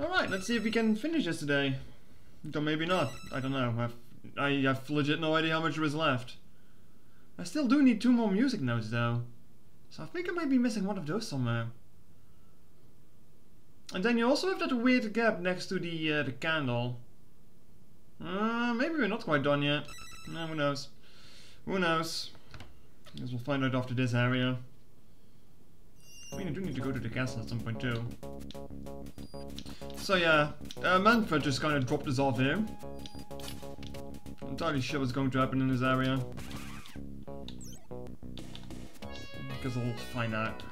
Alright, let's see if we can finish this today. Or maybe not. I don't know. I've, I have legit no idea how much there is left. I still do need two more music notes though. So I think I might be missing one of those somewhere. And then you also have that weird gap next to the uh, the candle. Uh, maybe we're not quite done yet. No, who knows? Who knows? I guess we'll find out after this area. I mean, I do need to go to the castle at some point too. So yeah, uh, Manfred just kind of dropped us off here. I'm entirely sure what's going to happen in this area. Because I'll find out.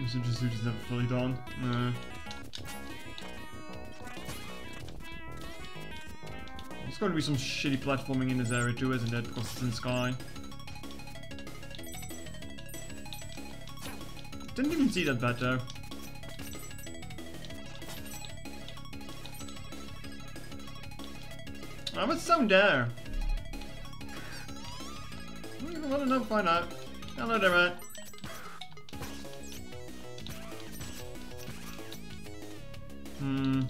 Mr. Jesuit is never fully done. There's going to be some shitty platforming in this area too, isn't it? Because it's in sky. Didn't even see that better. Oh, was down there? I to know, find out. Hello there, man. Hmm.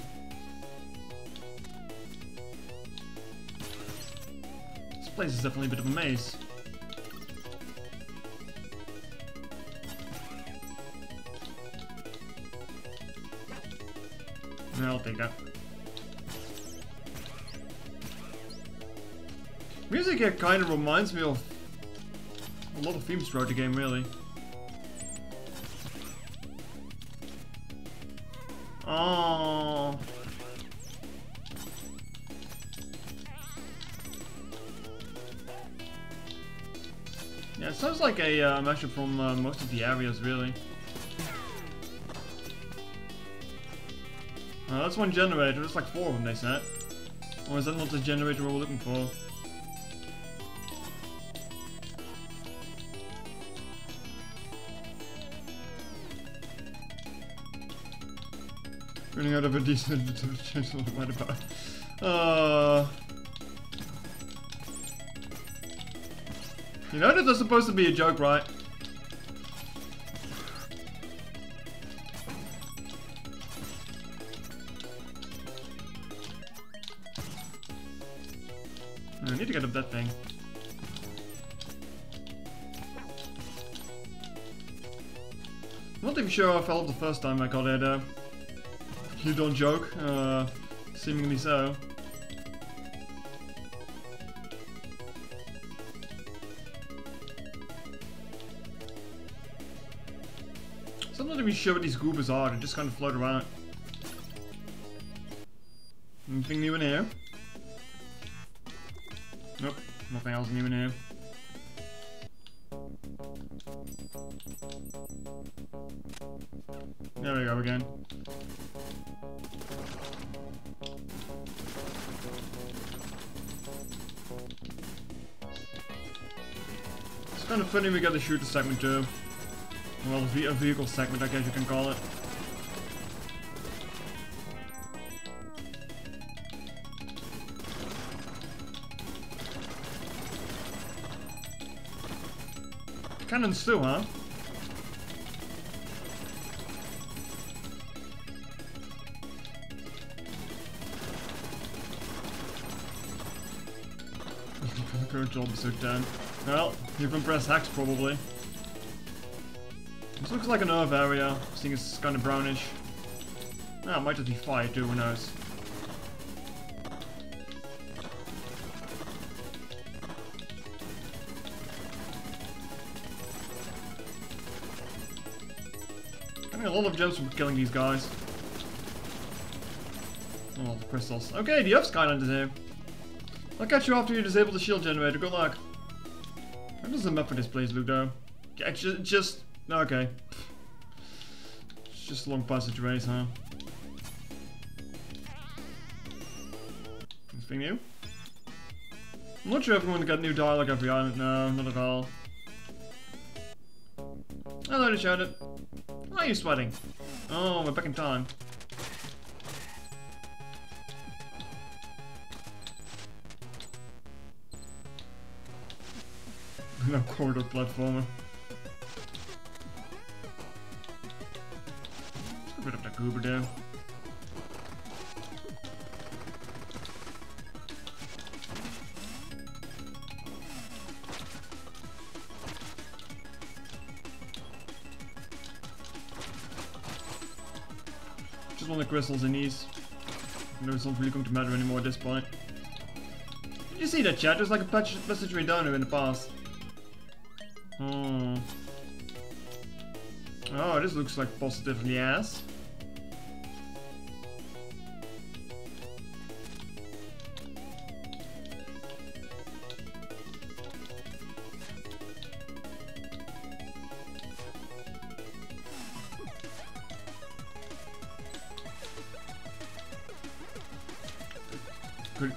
This place is definitely a bit of a maze. That. Music here kind of reminds me of a lot of themes throughout the game, really. Oh. Yeah, it sounds like a uh, mashup from uh, most of the areas, really. That's one generator. There's like four of them, they said. Or is that not the generator we're looking for? Running out of a decent what about? Uh, you know that that's supposed to be a joke, right? Sure I felt the first time I got it. Uh, you don't joke. Uh, seemingly so. So I'm not even sure what these goobers are. They just kind of float around. Anything new in here? Nope, nothing else new in here. Funny we got the shooter segment too. Well, a vehicle segment I guess you can call it. Cannons too, huh? Is so done. Well, you can press Hex probably. This looks like an earth area, seeing it's kind of brownish. Ah, might just be fire too, who knows. Getting a lot of gems from killing these guys. Oh, the crystals. Okay, the Earth Skyland is here. I'll catch you after you disable the shield generator. Good luck. The map for this place Ludo. Yeah, just, just okay. It's just a long passage race, huh? Anything new? I'm not sure everyone got new dialogue every island. No, not at all. Hello, to shout. Why are you sweating? Oh, we're back in time. quarter platformer. Let's get rid of the goober down. Just want the crystals in these. No, it's not really going to matter anymore at this point. Did you see that chat? There's like a message reader down here in the past. Hmm. Oh, this looks like positively ass.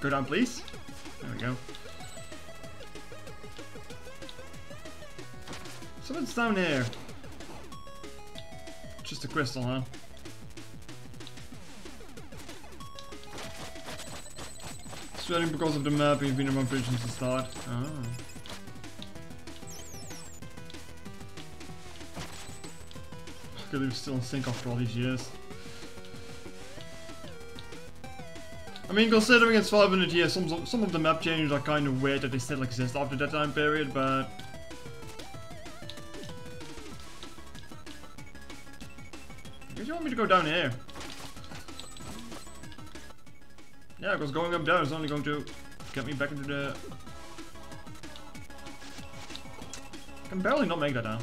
Go, down, please. Down here? Just a crystal, huh? Sweating because of the map, you've been around since the start. Oh. Could have still in sync after all these years. I mean, considering it's 500 years, some, some of the map changes are kind of weird that they still exist after that time period, but... Go down here. Yeah, because going up there is only going to get me back into the... I can barely not make that now.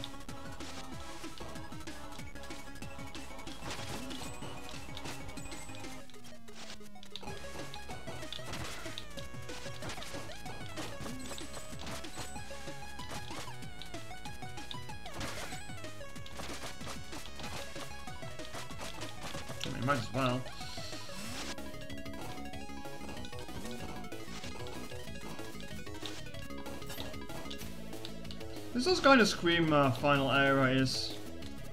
Kind of scream uh, Final Era is,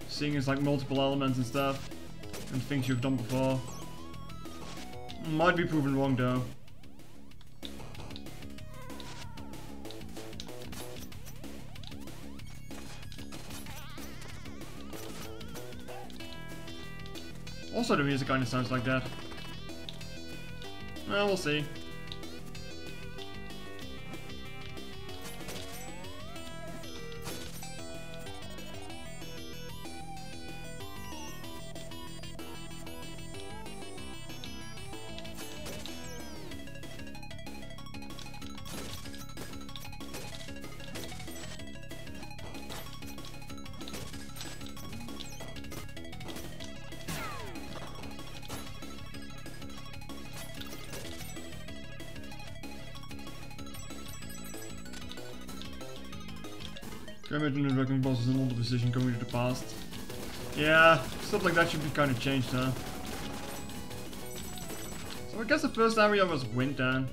seeing as like multiple elements and stuff, and things you've done before. Might be proven wrong though. Also the music kinda sounds like that. Well, we'll see. Can I imagine the Wrecking Boss is an older position going to the past? Yeah, stuff like that should be kind of changed, huh? So I guess the first area was wind then.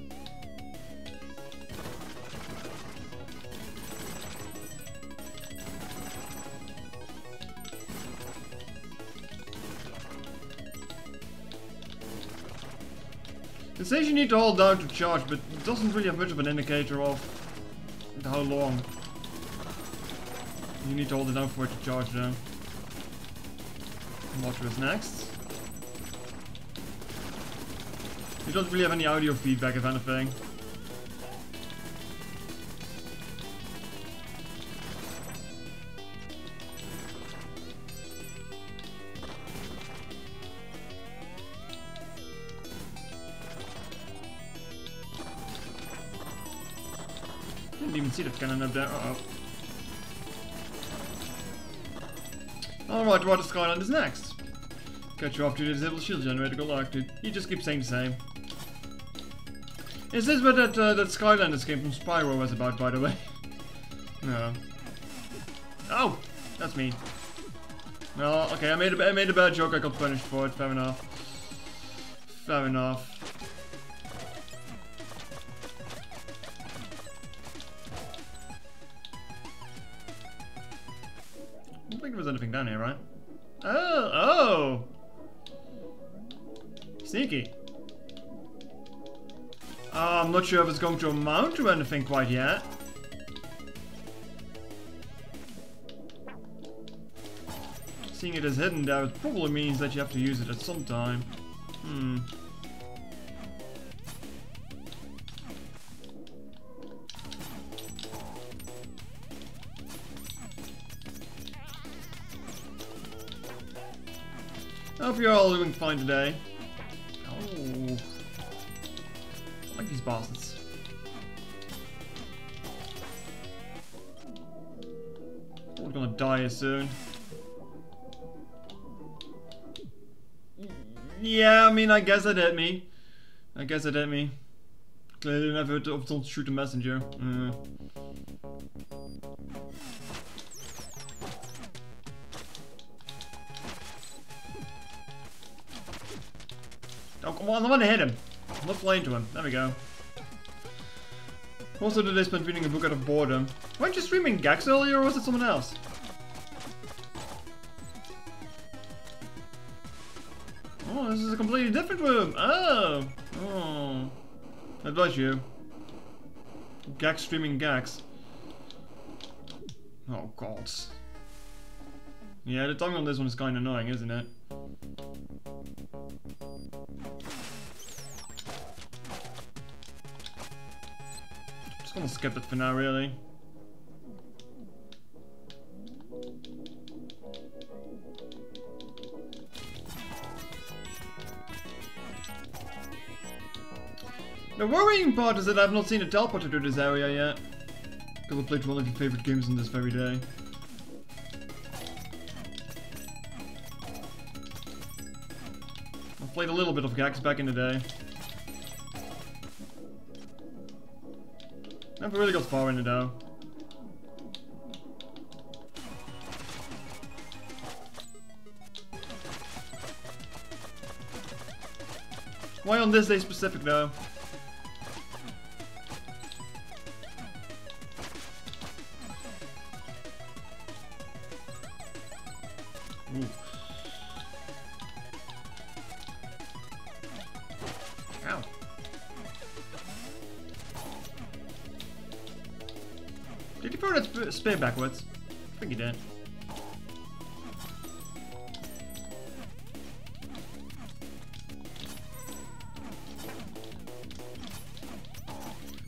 It says you need to hold down to charge, but it doesn't really have much of an indicator of how long. You need to hold it down for it to charge. And watch what's next. You don't really have any audio feedback if anything. Didn't even see that cannon up there. Uh oh. Alright, what Skyline is next? Catch you off to the disable shield generator, good luck, dude. You just keep saying the same. Is this what that, uh, that Skylanders game from Spyro was about, by the way? no. Oh! That's me. No, okay, I made, a, I made a bad joke, I got punished for it, fair enough. Fair enough. Sure if it's going to amount to anything quite yet. Seeing it as hidden there, it probably means that you have to use it at some time. Hmm. Hope you're all doing fine today. Die soon. Yeah, I mean, I guess it hit me. I guess it hit me. Clearly never don't shoot the messenger. Uh. Oh, come on, I want to hit him. I'm not flying to him. There we go. Also did I spend reading a book out of boredom. Weren't you streaming Gex earlier or was it someone else? Completely different room. Oh. Oh. Was you. Gex streaming Gex. Oh god. Yeah, the tongue on this one is kinda annoying, isn't it? Just gonna skip it for now, really. The worrying part is that I've not seen a teleporter to this area yet. Because I played one of your favorite games on this very day. I played a little bit of Gex back in the day. Never really got far in it though. Why on this day specific though? Backwards. I think he did.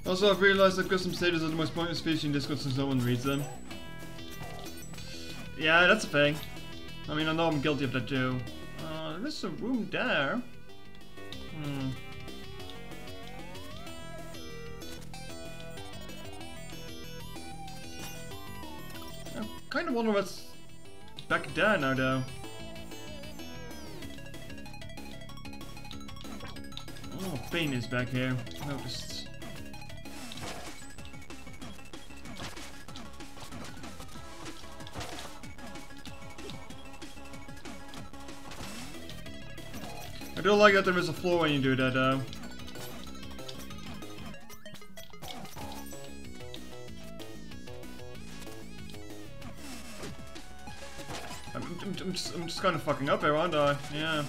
Also, I've realized that custom status are the most pointless feature in Discord since no one reads them. Yeah, that's a thing. I mean, I know I'm guilty of that too. Uh, there is a room there. Wonder what's back there now, though. Oh, Pain is back here. Noticed. I do like that there is a floor when you do that, though. Just, I'm just kind of fucking up here, aren't I? Yeah.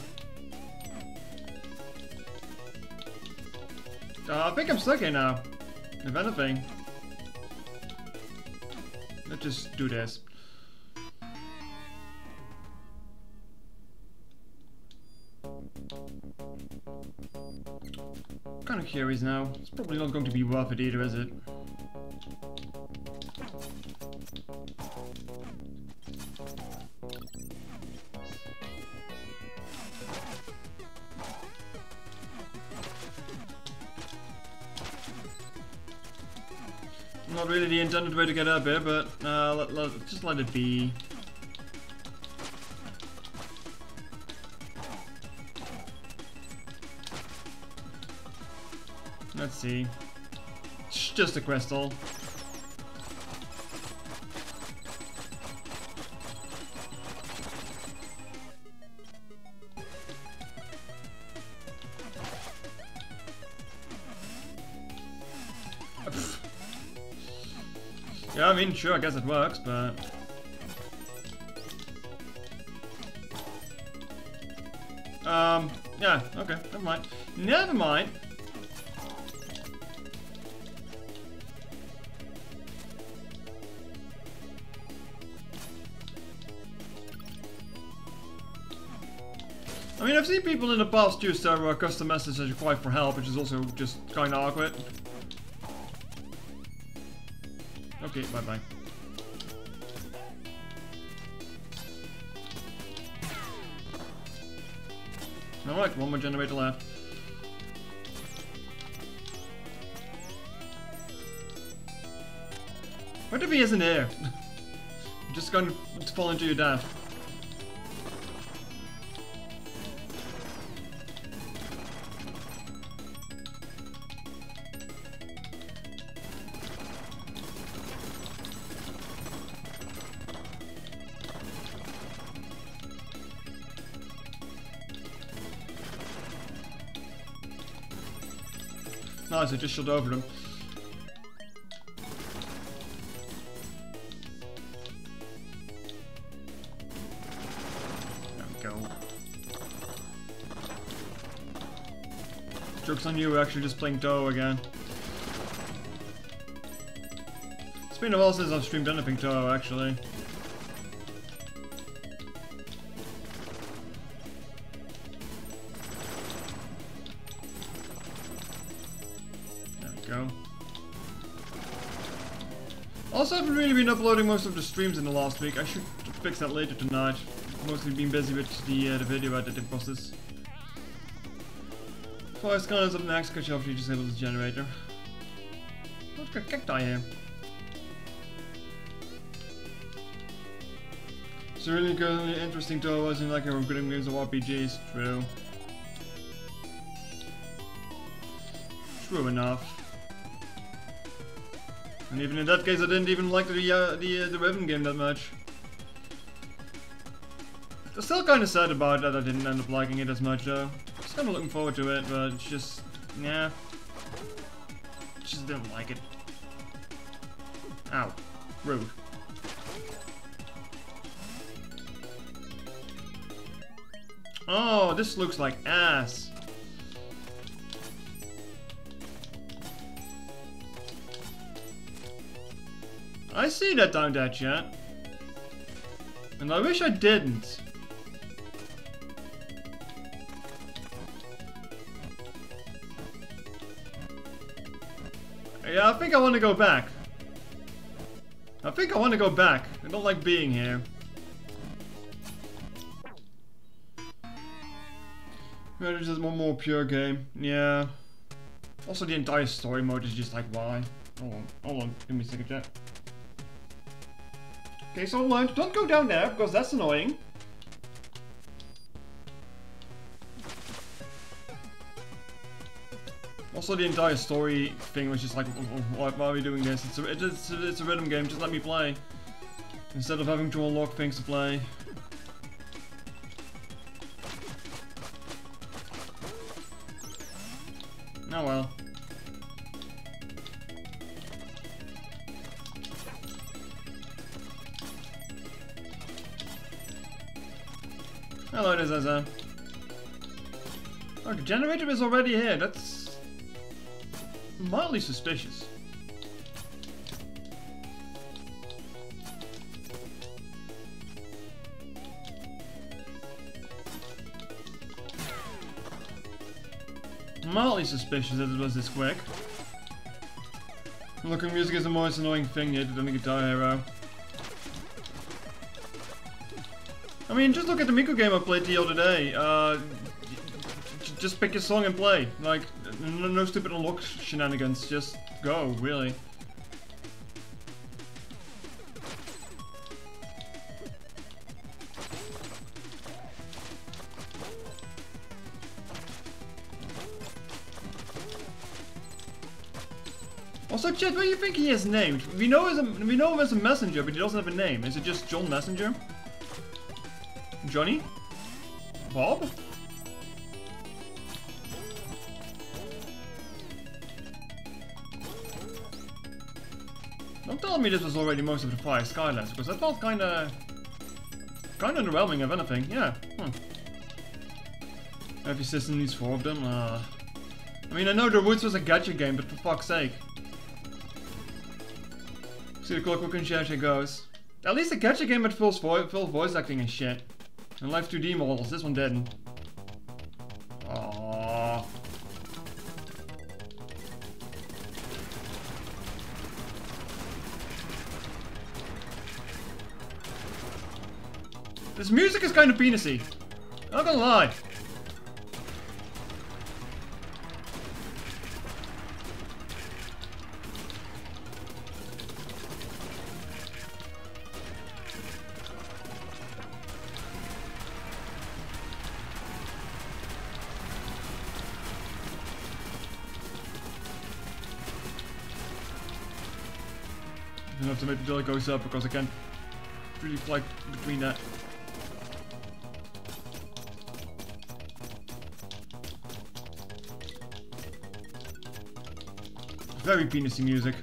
Uh, I think I'm stuck here now. If anything. Let's just do this. Kind of curious now. It's probably not going to be worth it either, is it? Intended way to get up here, but uh, let, let, just let it be. Let's see. It's just a crystal. Mean, sure, I guess it works, but... Um, yeah, okay, never mind. Never mind! I mean, I've seen people in the past use their uh, custom message as for help, which is also just kind of awkward. Okay, bye-bye. Alright, one more generator left. What if he isn't here? just going to fall into your death. I just shot over them. There we go. Joke's on you, we're actually just playing Dough again. It's been a while since I've streamed anything Dough, actually. Uploading most of the streams in the last week. I should fix that later tonight. Mostly been busy with the uh, the video editing process. Fire scanners up next, because you obviously disable the generator. What's got cacti here? It's really really interesting though, wasn't like a good games of RPGs. True. True enough. And even in that case, I didn't even like the uh, the uh, the Riven game that much. I'm still kind of sad about that I didn't end up liking it as much though. Just kind of looking forward to it, but it's just, yeah, just didn't like it. Ow, rude. Oh, this looks like ass. See that down there, chat. And I wish I didn't. Yeah, I think I want to go back. I think I want to go back. I don't like being here. Maybe just one more pure game. Yeah. Also, the entire story mode is just like, why? Hold on, hold on. Give me a second, chat. Okay, so lunch, don't go down there, because that's annoying. Also, the entire story thing was just like, oh, oh, why, why are we doing this? It's a, it's, a, it's a rhythm game, just let me play. Instead of having to unlock things to play. Generator is already here. That's mildly suspicious. Mildly suspicious that it was this quick. Looking music is the most annoying thing yet than the Guitar Hero. I mean, just look at the Miku game I played the other day. Uh, just pick a song and play. Like, no, no stupid unlock shenanigans. Just go, really. Also, Chet, what do you think he is named? We know, a, we know him as a messenger, but he doesn't have a name. Is it just John Messenger? Johnny? Bob? Don't me this was already most of the Fire Skylands, because I felt kinda... kinda underwhelming, if anything. Yeah, hmm. Every system needs four of them. Uh, I mean, I know The Woods was a gacha game, but for fuck's sake. See the Clockwork Concierge goes. At least the gacha game had full, full voice acting and shit. And Life 2D models, this one didn't. Music is kind of penisy. I'm not gonna lie. I have to make the delay goes up because I can't really fly between that. Very penisy music.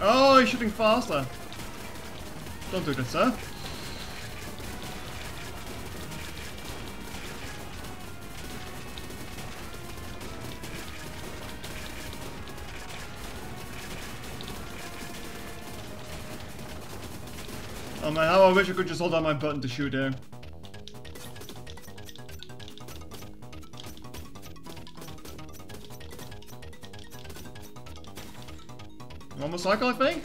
Oh, he's shooting faster. Don't do that, sir. Man, how oh, I wish I could just hold down my button to shoot there. More cycle, I think?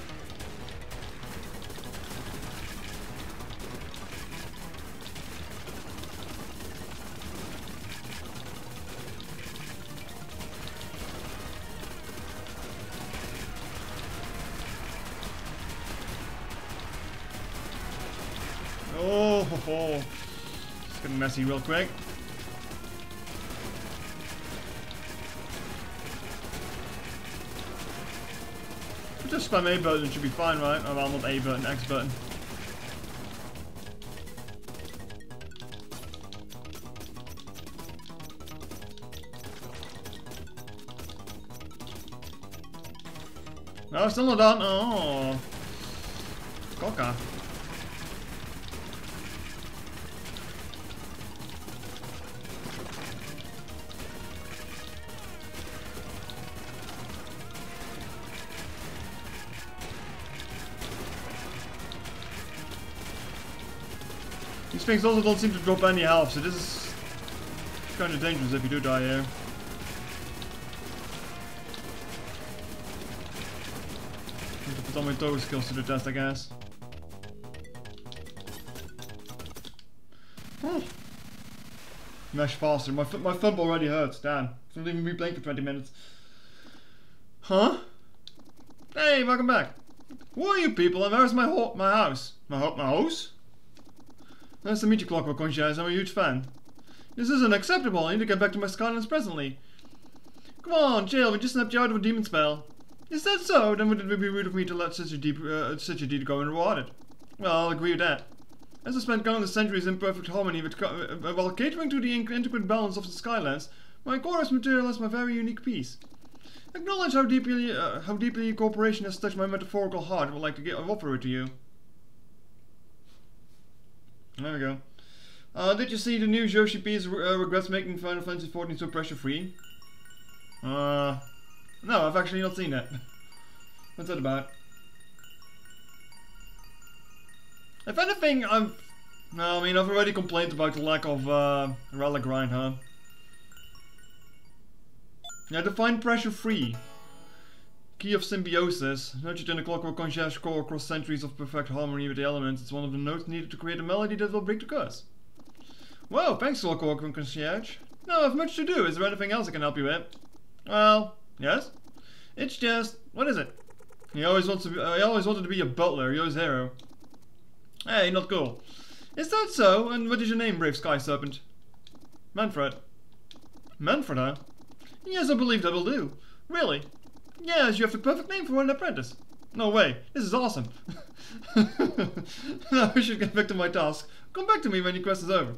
Messy real quick. Just spam A button should be fine, right? Oh, well, not A button, X button. No, still not done. Oh. Coca. Things also don't seem to drop any health, so this is kind of dangerous if you do die here. Need to put all my total skills to the test, I guess. Oh. Mesh faster. My my thumb already hurts. Damn. It's not even replaying for 20 minutes. Huh? Hey, welcome back. Who are you people and where's my ho my house? My ho my house? Nice to meet you, Clockwork Concierge. I'm a huge fan. This isn't acceptable. I need to get back to my Skylands presently. Come on, jail. We just snapped you out of a demon spell. Is that so? Then would it be rude of me to let such a deep, uh, such a deed go unrewarded? Well, I'll agree with that. As I spent countless centuries in perfect harmony with uh, while catering to the intricate balance of the Skylands, my chorus materialized my very unique piece. Acknowledge how deeply, uh, how deeply your corporation has touched my metaphorical heart. I would like to offer it to you. There we go. Uh, did you see the news Yoshi P uh, regrets making Final Fantasy XIV so pressure free? Uh, no, I've actually not seen that. What's that about? If anything, I've... No, I mean, I've already complained about the lack of uh, relic grind, huh? Yeah, define pressure free. Key of symbiosis. Nurtured in a clockwork concierge core across centuries of perfect harmony with the elements, it's one of the notes needed to create a melody that will break the curse. Well, thanks, clockwork concierge. No, I have much to do. Is there anything else I can help you with? Well, yes. It's just, what is it? He always wants to. Be, uh, he always wanted to be a butler. You're his hero. Hey, not cool. Is that so? And what is your name, brave sky serpent? Manfred. Manfred, huh? Yes, I believe that will do. Really? Yes, you have the perfect name for an apprentice. No way. This is awesome. I should get back to my task. Come back to me when your quest is over.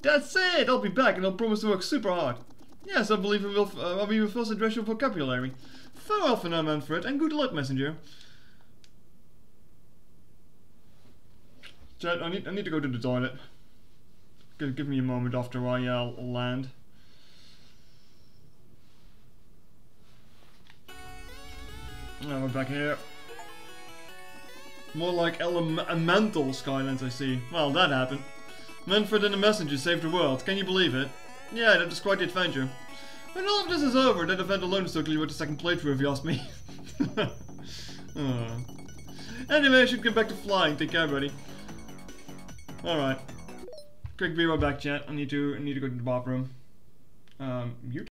That's it. I'll be back and I'll promise to work super hard. Yes, I believe we will. Uh, we will first address your vocabulary. Farewell for now, Manfred, and good luck, messenger. Chat, I need, I need to go to the toilet. Give, give me a moment after I uh, land. Now we're back here. More like elemental Skylands, I see. Well, that happened. Manfred and the messenger saved the world. Can you believe it? Yeah, that was quite the adventure. When all of this is over, that event alone is totally worth the second playthrough if you ask me. oh. Anyway, I should get back to flying. Take care, buddy. Alright. Quick be right back, chat. I need to I need to go to the bathroom. Um, mute.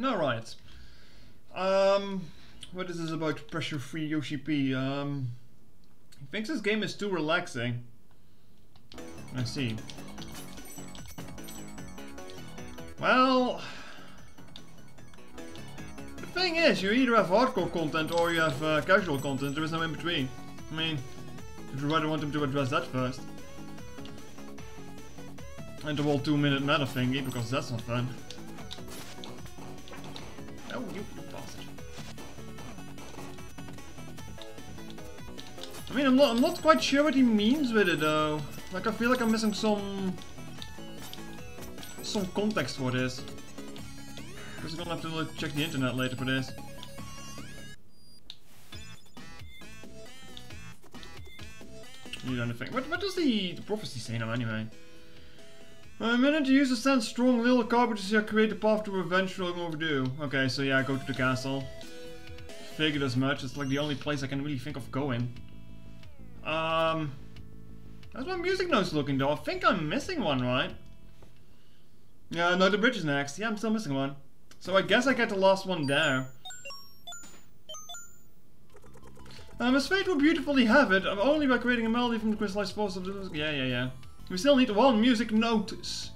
Alright. Um, what is this about pressure-free Yoshi P? Um, he thinks this game is too relaxing. I see. Well, the thing is, you either have hardcore content or you have uh, casual content. There is no in between. I mean, you rather want them to address that first. And the whole two minute meta thingy, because that's not fun. Not, I'm not quite sure what he means with it though. Like, I feel like I'm missing some... some context for this. Because I'm gonna have to like, check the internet later for this. Need anything. What, what does the, the prophecy say now anyway? A minute to use a send strong little carpenters here create the path to revenge long overdue. Okay, so yeah, go to the castle. Figured as much, it's like the only place I can really think of going. How's my music notes looking though? I think I'm missing one, right? Yeah, no, the bridge is next. Yeah, I'm still missing one. So I guess I get the last one there. Um, as fate will beautifully have it, only by creating a melody from the crystallized force of the... Yeah, yeah, yeah. We still need one music notice.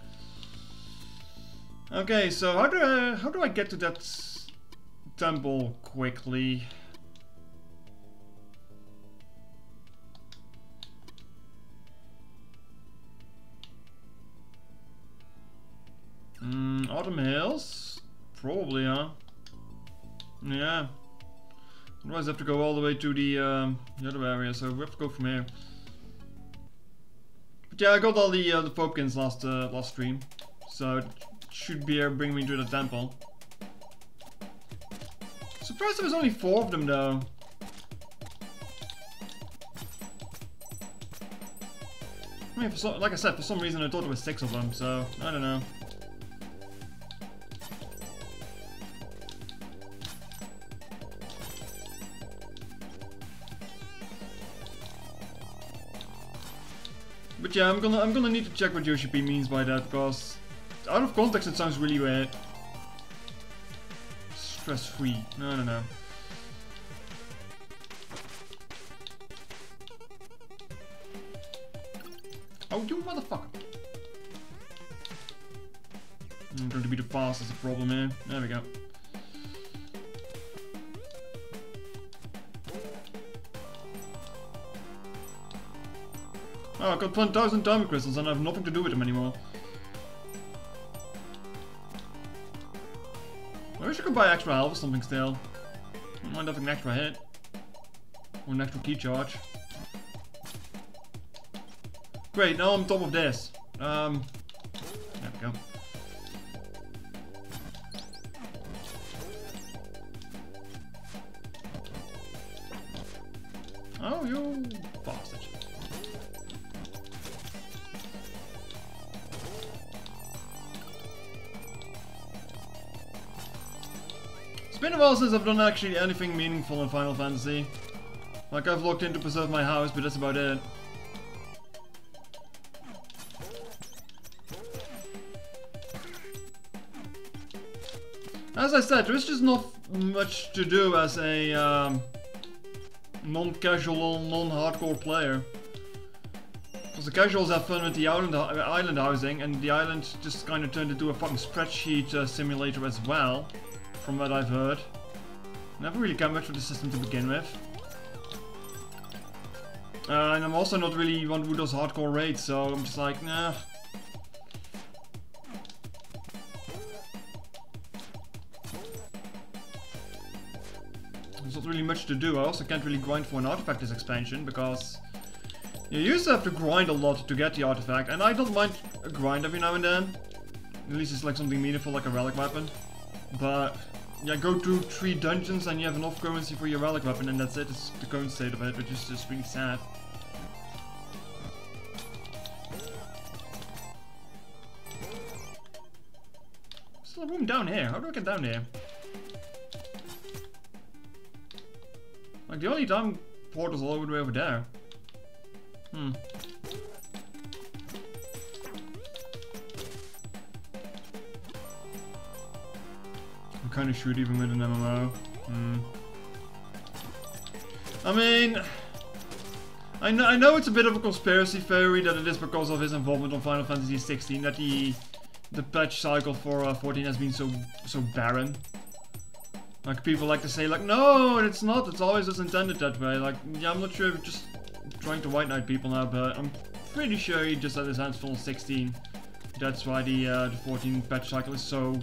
Okay, so how do I how do I get to that temple quickly? Probably, huh? Yeah. Otherwise I have to go all the way to the, um, the other area, so we have to go from here. But yeah, I got all the uh, the Phobekins last uh, last stream, so it should be able to bring me to the temple. Surprised there was only four of them though. I mean, so, like I said, for some reason I thought there was six of them, so I don't know. Yeah, I'm gonna I'm gonna need to check what Yoshi means by that because out of context it sounds really uh, weird. Stress free. No no no. Oh you motherfucker. I'm going to be the fastest problem here. There we go. Oh, I've got 1000 diamond crystals and I have nothing to do with them anymore. I wish I could buy extra health or something still. I don't an extra hit. Or an extra key charge. Great, now I'm top of this. Um, there we go. I've done actually anything meaningful in Final Fantasy. Like I've looked into Preserve My House, but that's about it. As I said, there's just not much to do as a um, non-casual, non-hardcore player. Because the casuals have fun with the island, island housing, and the island just kind of turned into a fucking spreadsheet uh, simulator as well from what I've heard. Never really got much of the system to begin with. Uh, and I'm also not really one who does hardcore raids, so I'm just like, nah. There's not really much to do. I also can't really grind for an artifact this expansion, because you used to have to grind a lot to get the artifact, and I don't mind a grind every now and then. At least it's like something meaningful, like a relic weapon. But yeah, go through three dungeons and you have enough currency for your relic weapon and that's it. It's the current state of it, which is just really sad. Still a room down here. How do I get down here? Like the only damn portal's all the way over there. Hmm. Kind of should even with an MMO. Hmm. I mean, I know, I know it's a bit of a conspiracy theory that it is because of his involvement on Final Fantasy 16 that the the patch cycle for uh, 14 has been so so barren. Like people like to say like, no, it's not. It's always just intended that way. Like, yeah, I'm not sure if just trying to white knight people now, but I'm pretty sure he just had his hands full on 16. That's why the uh, the 14 patch cycle is so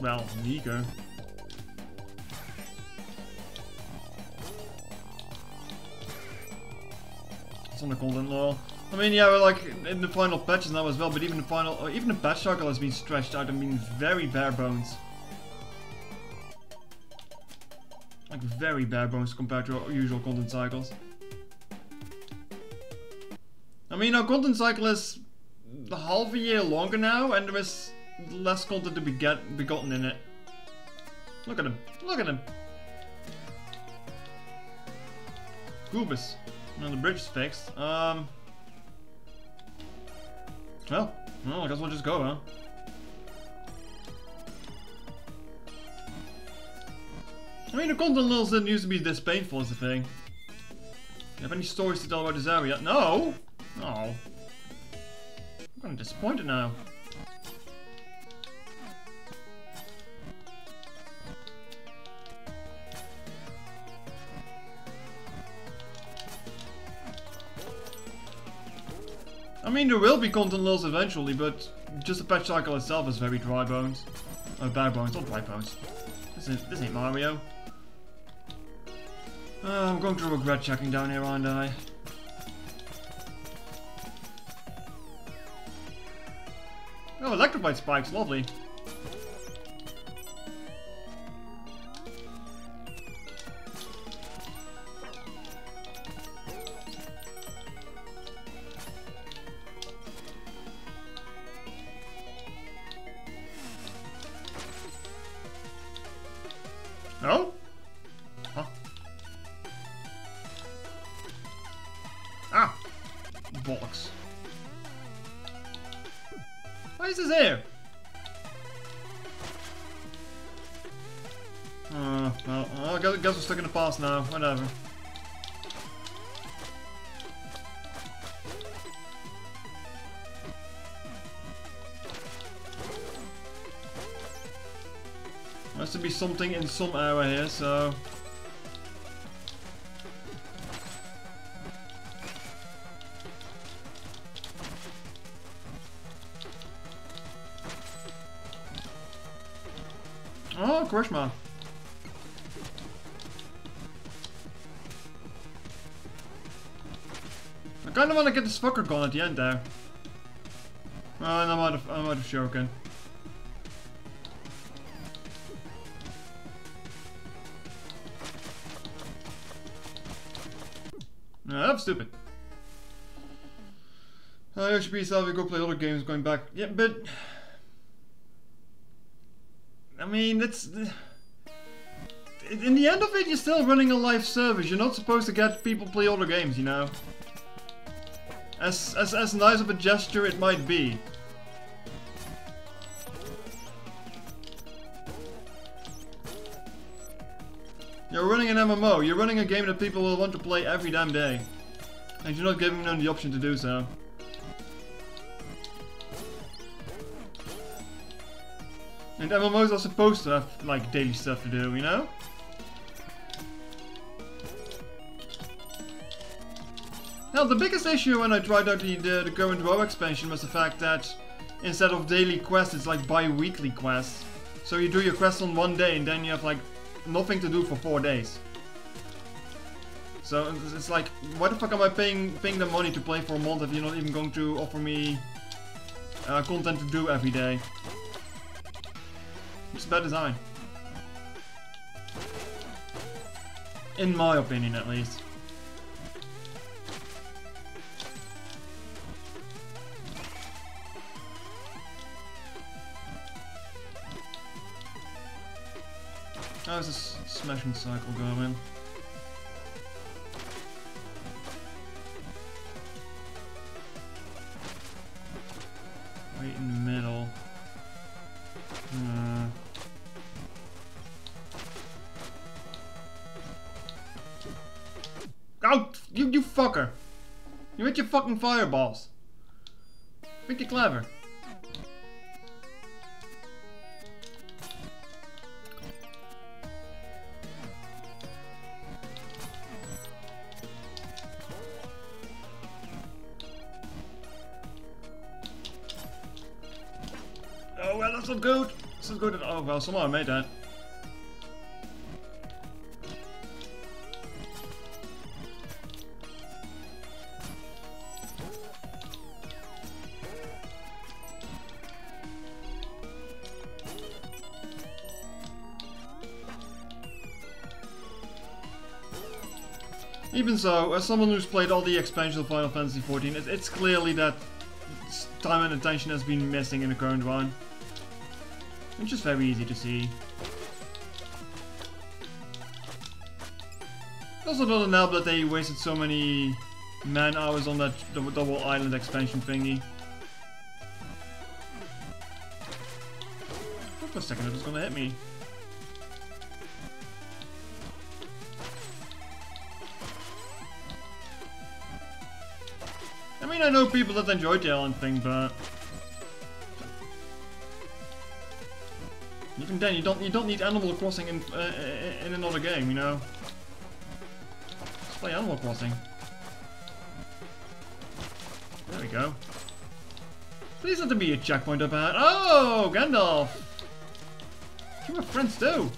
well meager. It's on the content law. I mean, yeah, we're like in the final patches now as well, but even the final, even the patch cycle has been stretched out I mean, very bare bones. Like very bare bones compared to our usual content cycles. I mean, our content cycle is half a year longer now, and there is less content to be get be gotten in it. Look at him! Look at him! Goobus. Now the bridge is fixed. Um. Well, well, I guess we'll just go, huh? I mean, the content levels didn't used to be this painful is the thing. You have any stories to tell about this area? No! Oh. I'm kind of disappointed now. I mean, there will be content lulls eventually, but just the patch cycle itself is very dry bones. Oh, bad bones, not dry bones. This, is, this ain't Mario. Uh, I'm going to regret checking down here, aren't I? Oh, electrified spikes, lovely. Stuck in the past now. Whatever. Has to be something in some area here, so... Oh, Krishma. Kinda wanna get this fucker gone at the end there. Ah, and I'm out of I'm out of shuriken. No, that's stupid. Ah, I should be yourself, go play other games going back. Yeah, but I mean, it's in the end of it, you're still running a live service. You're not supposed to get people play other games, you know. As as as nice of a gesture it might be. You're running an MMO. You're running a game that people will want to play every damn day. And you're not giving them the option to do so. And MMOs are supposed to have, like, daily stuff to do, you know? Now, the biggest issue when I tried out the, the, the current WoW expansion was the fact that instead of daily quests, it's like bi-weekly quests. So you do your quests on one day and then you have, like, nothing to do for four days. So it's like, why the fuck am I paying paying them money to play for a month if you're not even going to offer me uh, content to do every day? It's a bad design. In my opinion, at least. Flashing Cycle going. Right in the middle. Uh, oh, you, you fucker! You hit your fucking fireballs. Pretty clever. Oh well, someone made that. Even so, as someone who's played all the expansions of Final Fantasy XIV, it's clearly that time and attention has been missing in the current one. Which is very easy to see. Also doesn't help that they wasted so many man hours on that double island expansion thingy. For a second it was gonna hit me. I mean, I know people that enjoy the island thing, but even then, you don't you don't need Animal Crossing in uh, in another game, you know. Let's play Animal Crossing. There we go. Please let there be a checkpoint up ahead. Oh, Gandalf! You were friends too.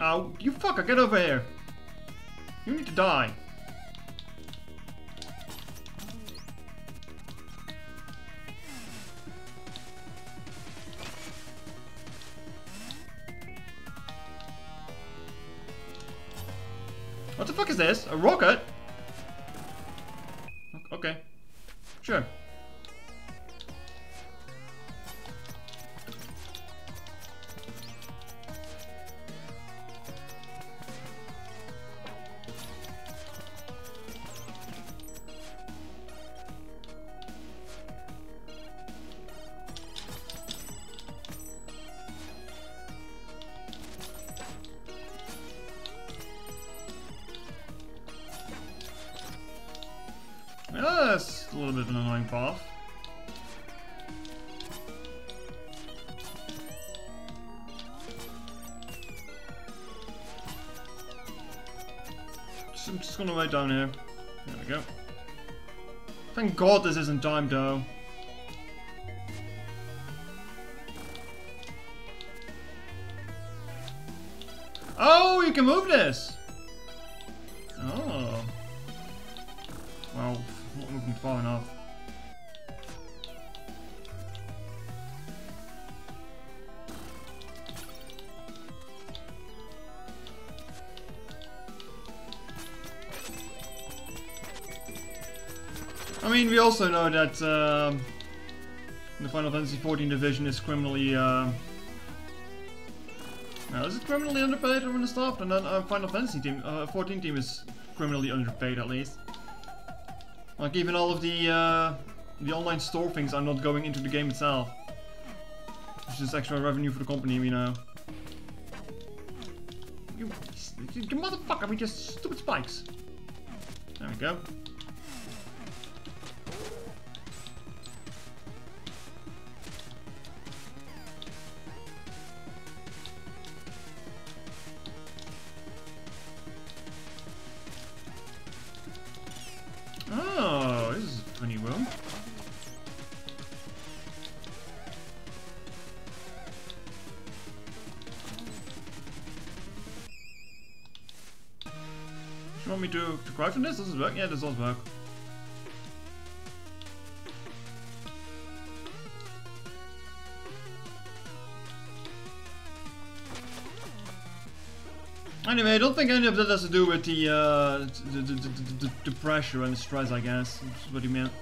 Oh, you fucker, get over here. Die. What the fuck is this? A rocket? That um, the Final Fantasy XIV division is criminally. Uh, now, is it criminally underpaid or understaffed? And then uh, Final Fantasy team, uh, 14 team is criminally underpaid at least. Like even all of the uh, the online store things are not going into the game itself. It's just extra revenue for the company, you know. You, you motherfucker we just stupid spikes. There we go. To cry this? Does this work? Yeah, this does work. Anyway, I don't think any of that has to do with the, uh, the, the, the, the, pressure and the stress, I guess. That's what you meant.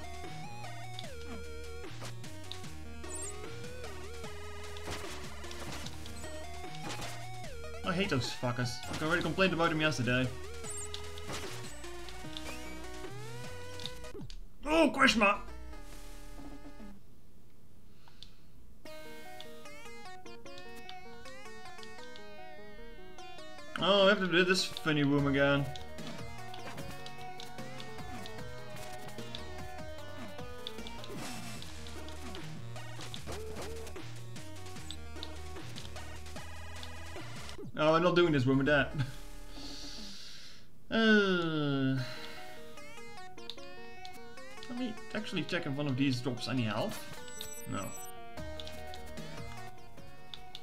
I hate those fuckers. I already complained about them yesterday. Squishma! Oh, I have to do this funny room again. Oh, I'm not doing this room with that. uh. Actually check if one of these drops any health. No.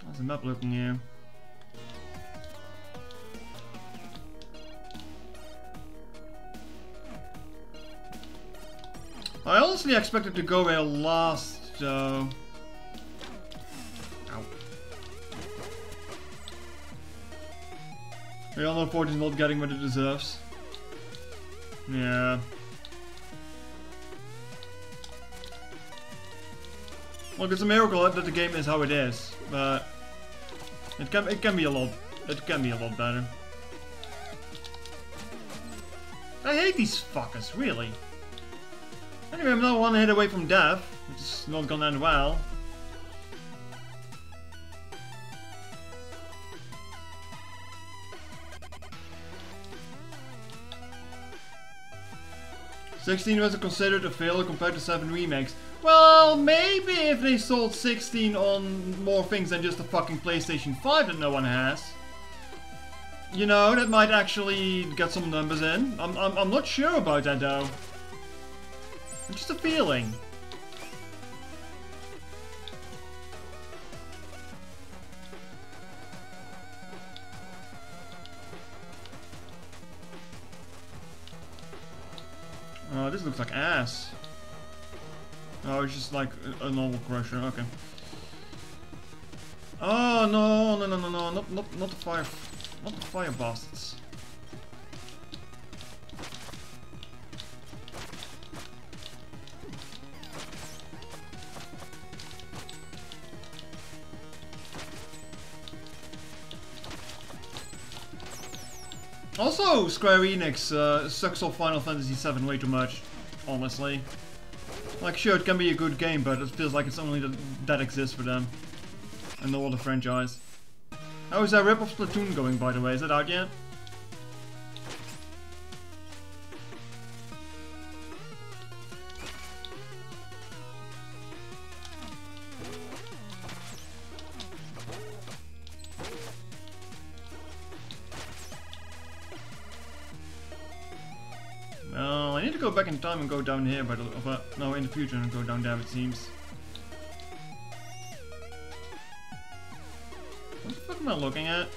How's the map looking here? I honestly expected to go there last, though. Ow. We all know Forge is not getting what it deserves. Yeah. Look, it's a miracle that the game is how it is, but it can it can be a lot it can be a lot better. I hate these fuckers, really. Anyway, I'm now one hit away from death, which is not gonna end well. Sixteen was considered a failure compared to seven remakes. Well, maybe if they sold 16 on more things than just a fucking PlayStation 5 that no one has. You know, that might actually get some numbers in. I'm, I'm, I'm not sure about that though. Just a feeling. Oh, this looks like ass. Oh, it's just like a, normal crusher. Okay. Oh no, no, no, no, no, not, not, not the fire, not the fire bastards. Also, Square Enix uh, sucks off Final Fantasy VII way too much, honestly. Like, sure, it can be a good game, but it feels like it's only that, that exists for them. And no other franchise. How is that rip of Splatoon going, by the way? Is it out yet? Time and go down here, but, but no, in the future and go down there it seems. What the fuck am I looking at?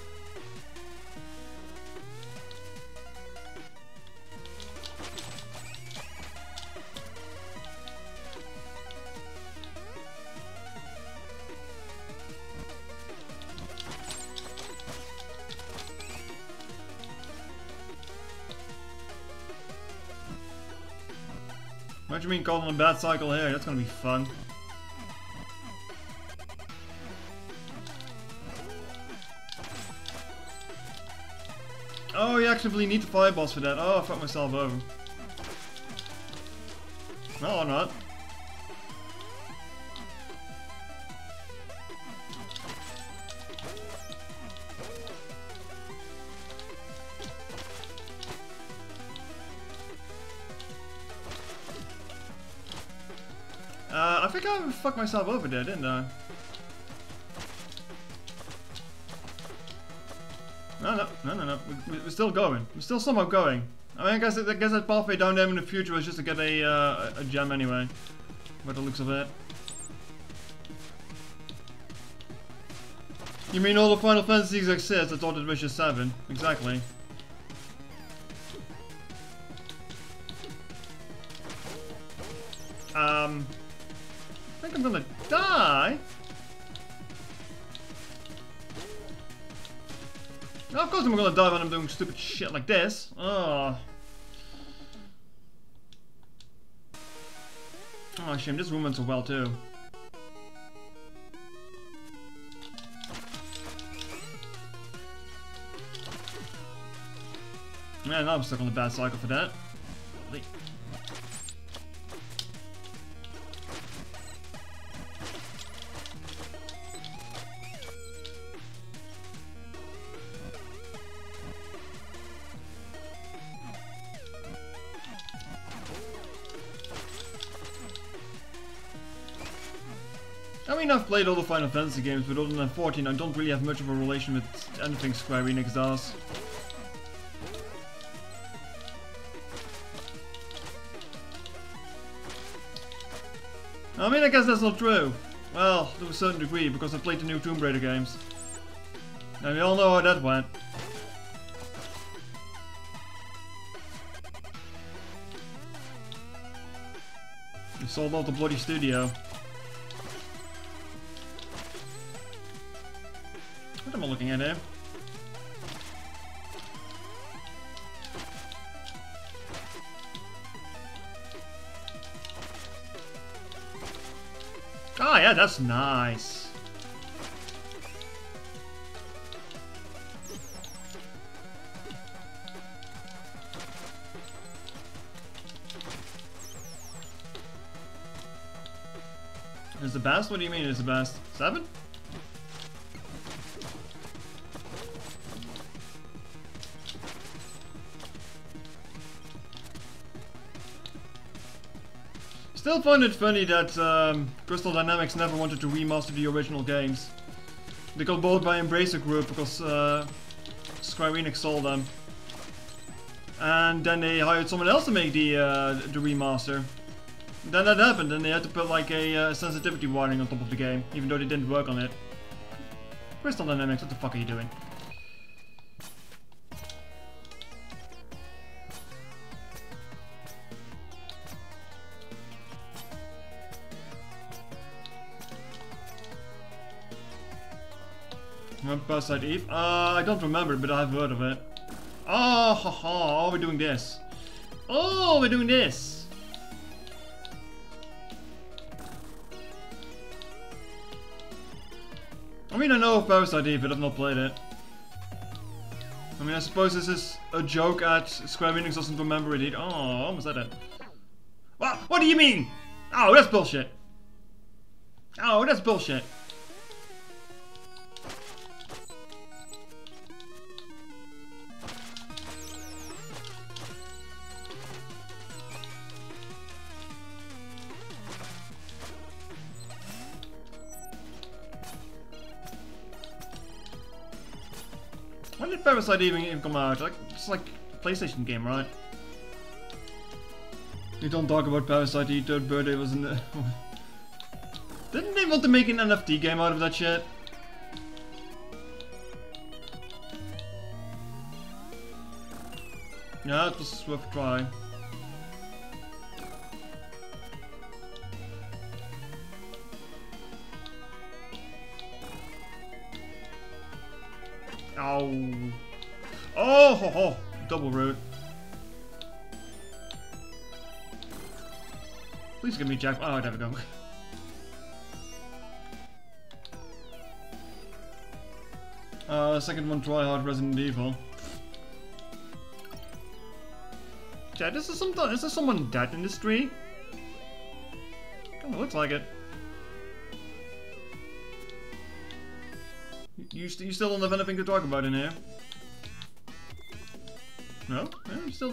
What do you mean calling a bad cycle here? That's gonna be fun. Oh, you actively need the fire boss for that. Oh, I fucked myself over. No, I'm not. Myself over there, didn't I? No, no, no, no, no. We, are still going. We're still somehow going. I mean, I guess I guess that pathway down there in the future was just to get a uh, a gem anyway. By the looks of it. You mean all the Final Fantasies exist? I thought it was just seven. Exactly. Stupid shit like this. Oh. Oh, shame. This woman so well, too. Man, I'm stuck on the bad cycle for that. Played all the Final Fantasy games, but other than 14, I don't really have much of a relation with anything Square Enix does. I mean, I guess that's not true. Well, to a certain degree, because I played the new Tomb Raider games. And we all know how that went. We sold out the bloody studio. Looking at here? Oh yeah, that's nice. Is the best? What do you mean is the best? Seven? Still find it funny that um, Crystal Dynamics never wanted to remaster the original games. They got bought by Embracer Group because uh, Square Enix sold them. And then they hired someone else to make the uh, the remaster. Then that happened, and they had to put like a uh, sensitivity warning on top of the game, even though they didn't work on it. Crystal Dynamics, what the fuck are you doing? Parasite Eve? Uh, I don't remember, but I've heard of it. Oh, ha, ha, oh, we're doing this. Oh, we're doing this. I mean, I know of Parasite Eve, but I've not played it. I mean, I suppose this is a joke at Square Enix doesn't remember it. Oh, almost said it. What? What do you mean? Oh, that's bullshit. Oh, that's bullshit. Did Parasite even, come out? Like, it's like PlayStation game, right? You don't talk about Parasite, the third birthday was in the... Didn't they want to make an NFT game out of that shit? Yeah, it was worth a try. Oh. Oh, ho, ho. double root. Please give me Jack. Oh, there we go. Uh, second one, try hard Resident Evil. Chad, is there some is there someone dead in this tree? Kinda looks like it. You, st you still don't have anything to talk about in here? No? You still.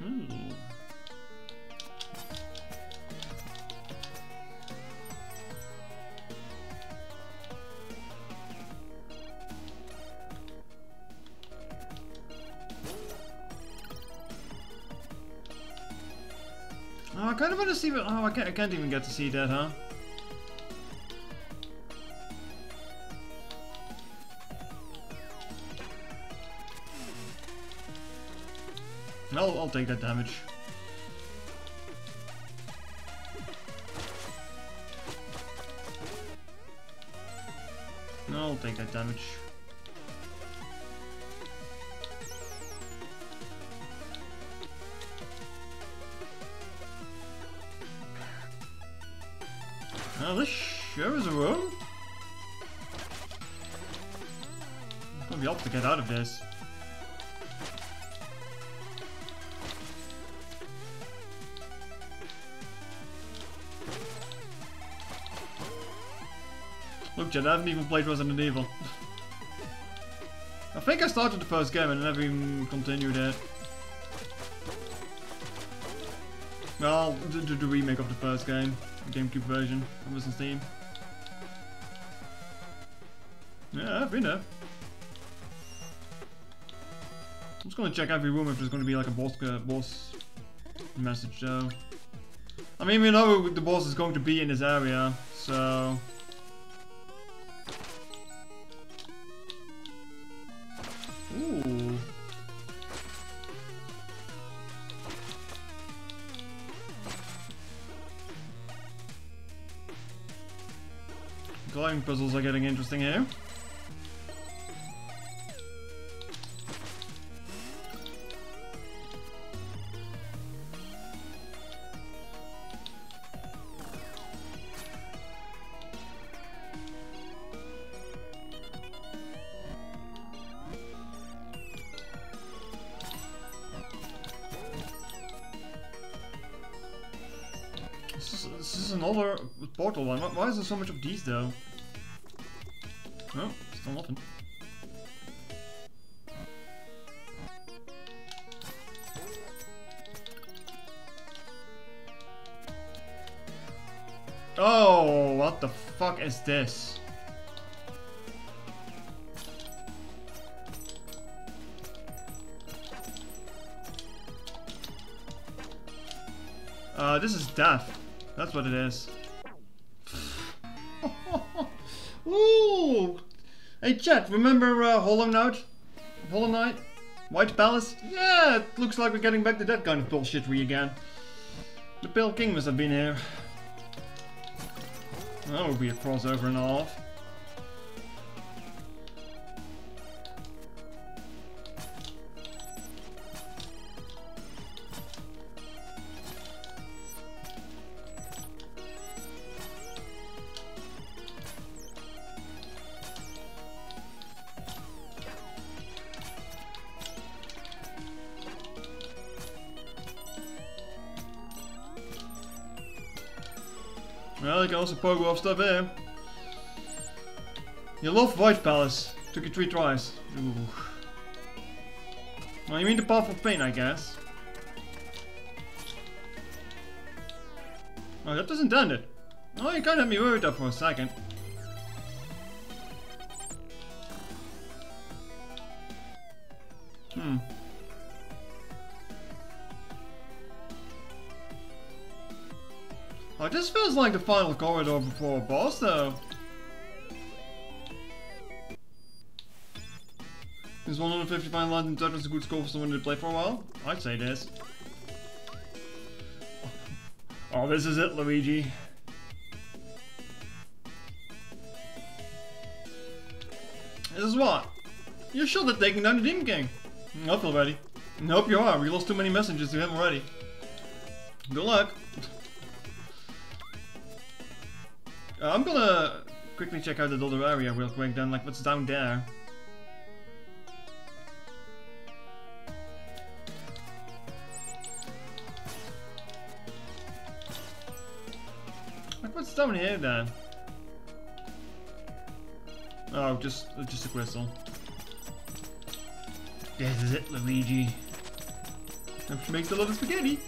Hmm. Oh, I kind of want to see what... Oh, I can't, I can't even get to see that, huh? I'll, I'll take that damage. I'll take that damage. Now this sure is a room. Gonna be hard to get out of this. I haven't even played Resident Evil. I think I started the first game and never even continued it. Well, the, the, the remake of the first game, the GameCube version, that was on Steam. Yeah, I've been there. I'm just gonna check every room if there's gonna be like a boss uh, boss message though. I mean, we know the boss is going to be in this area, so... Ooh. Glowing puzzles are getting interesting here. So much of these though? Oh, still nothing. Oh, what the fuck is this? Uh, this is death. That's what it is. Hey chat, remember uh, Hollow Knight? Hollow Knight? White Palace? Yeah, it looks like we're getting back to that kind of bullshit again. The Pale King must have been here. That would be a crossover and a half. Also pogo stuff here. You love White Palace. Took you three tries. Ooh. Well, you mean the Path of Pain, I guess. Oh, that doesn't end it. Oh, you kinda had me worried there for a second. This feels like the final corridor before a boss, though. Is 155 London Touch a good score for someone to play for a while? I'd say this. Oh, this is it, Luigi. This is what? You're sure they're taking down the Demon King? I feel ready. I hope you are. We lost too many messages to him already. Good luck. I'm gonna quickly check out the other area real quick then, like what's down there. Like what's down here then? Oh, just just a crystal. This is it, Luigi. Which makes a lot of spaghetti.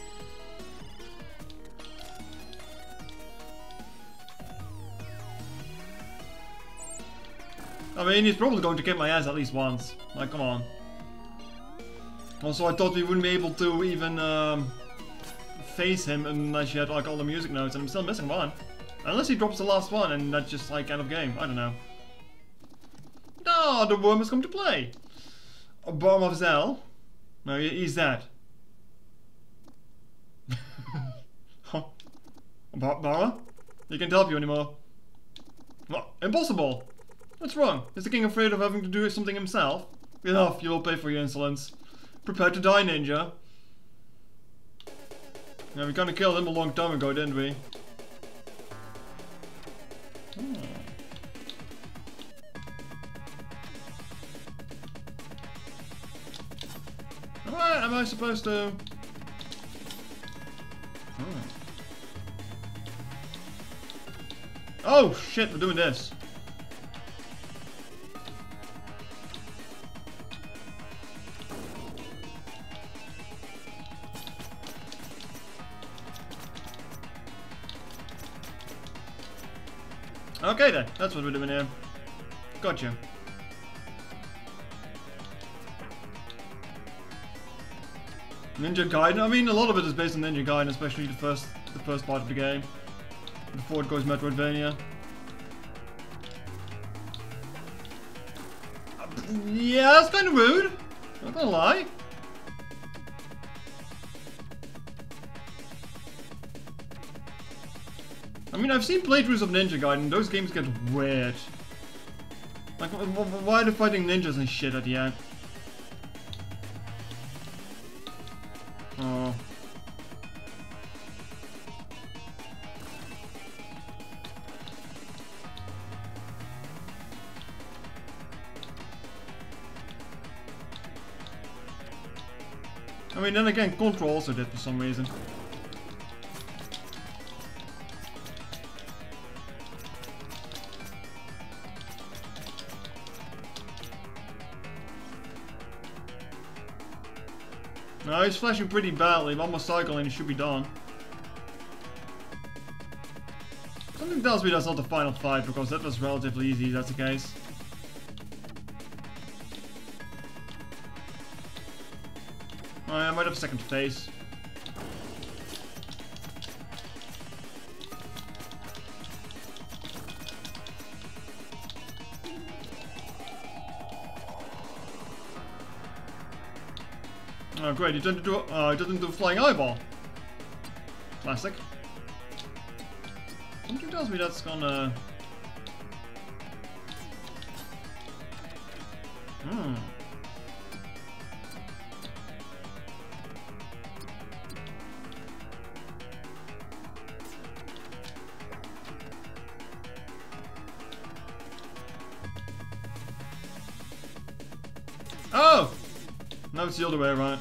I mean, he's probably going to kick my ass at least once. Like, come on. Also, I thought we wouldn't be able to even um, face him unless you had like all the music notes, and I'm still missing one. Unless he drops the last one, and that's just like end of game. I don't know. No, the worm has come to play. A bomb of Zell. No, he- he's dead. huh? Bar Bara? He can't help you anymore. What? Impossible! What's wrong? Is the king afraid of having to do something himself? Enough, you will pay for your insolence. Prepare to die, ninja. Yeah, we kinda killed him a long time ago, didn't we? Hmm. What am I supposed to... Hmm. Oh shit, we're doing this. Okay then, that's what we're doing here. Gotcha. Ninja Gaiden. I mean, a lot of it is based on Ninja Gaiden, especially the first the first part of the game. Before it goes Metroidvania. Uh, yeah, that's kind of rude. Not gonna lie. I mean, I've seen playthroughs of Ninja Gaiden. Those games get weird. Like, why are they fighting ninjas and shit at the end? Oh. I mean, then again, Control also did for some reason. He's flashing pretty badly. One more cycle and it should be done. Something tells me that's not the final fight because that was relatively easy, that's the case. I might have second phase. Great, he doesn't do uh, he doesn't do a flying eyeball. Classic. Something tells me that's gonna. Hmm. Oh! No, it's the other way.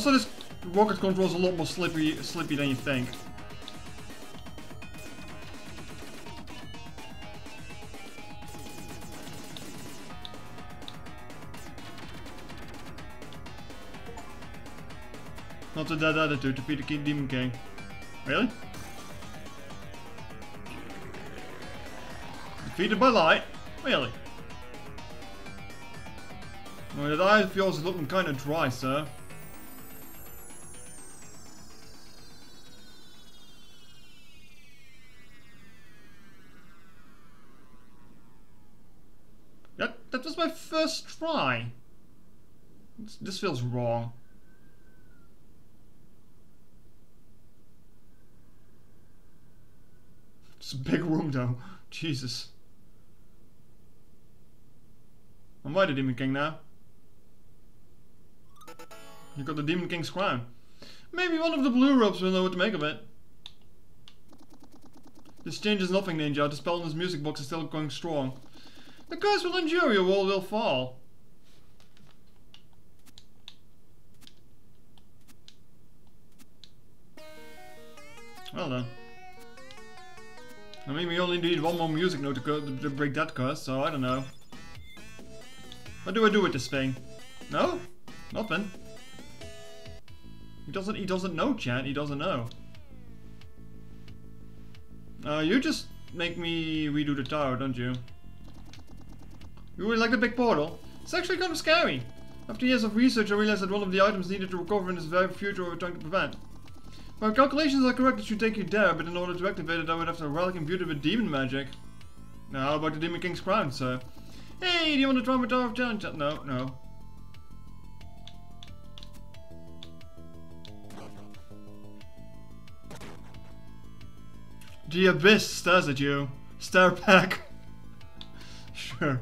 Also, this rocket control is a lot more slippery, slippy than you think. Not the dead attitude, defeat the King Demon King. Really? Defeated by light? Really? Well, that eye feels looking kind of dry, sir. This feels wrong. It's a big room though. Jesus. I'm by the Demon King now. You got the Demon King's crown. Maybe one of the blue robes will know what to make of it. This changes nothing, Ninja. The spell in this music box is still going strong. The curse will endure, your wall will fall. I mean, we only need one more music note to, to break that curse, so I don't know. What do I do with this thing? No? Nothing. He doesn't he doesn't know, chat. He doesn't know. Uh, you just make me redo the tower, don't you? You really like the big portal? It's actually kind of scary. After years of research, I realized that one of the items needed to recover in this very future we were trying to prevent. My calculations are correct, it should take you there, but in order to activate it, I would have to relic imbued with demon magic. Now, how about the Demon King's crown, sir? Hey, do you want to try my Tower of Challenge? No, no. The Abyss stares at you. Stare back. sure.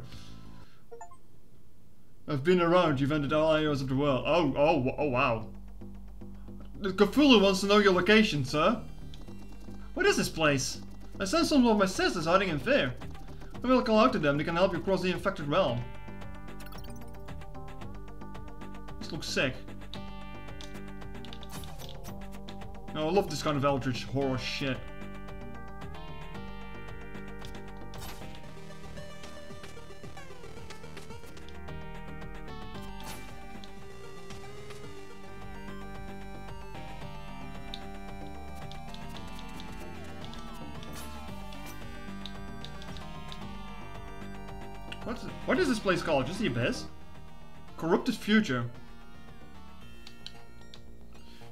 I've been around, you've entered all areas of the world. Oh, oh, oh wow. The Cthulhu wants to know your location, sir. What is this place? I sense some of my sisters hiding in fear. I will call out to them, they can help you cross the infected realm. This looks sick. Oh, I love this kind of eldritch horror shit. What is this place called? Just the Abyss? Corrupted Future.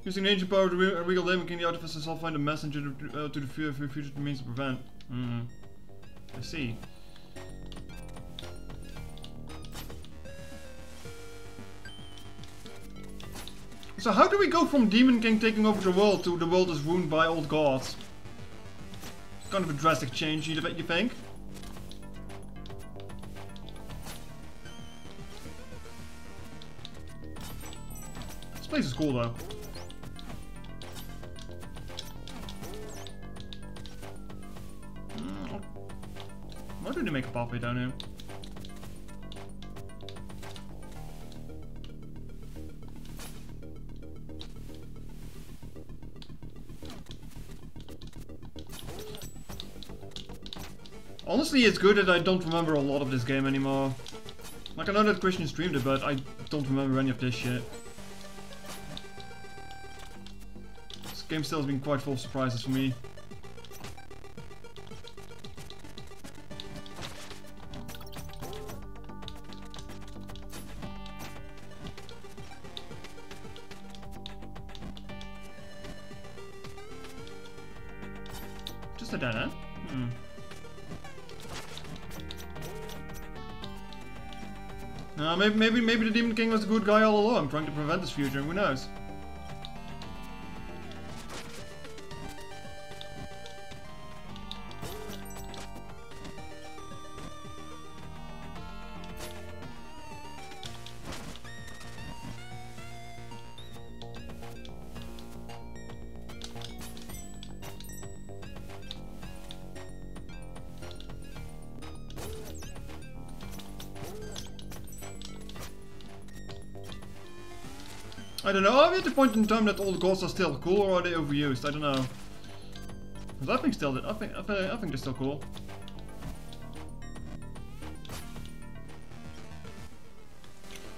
Using ancient power to re Demon King, the artificer shall find a messenger to, uh, to the future, future to means to prevent. Hmm. I see. So how do we go from Demon King taking over the world to the world is ruined by old gods? It's kind of a drastic change, you think? Place is cool though. Hmm, why did they make a pathway down here? Honestly, it's good that I don't remember a lot of this game anymore. Like, I know that Christian streamed it, but I don't remember any of this shit. Game still has been quite full of surprises for me. Just a dead end? Hmm. Uh, maybe, maybe, maybe the Demon King was a good guy all along, trying to prevent this future, who knows? Point in time that all the gods are still cool or are they overused? I don't know. I think still, I think, I think, I think they're still cool.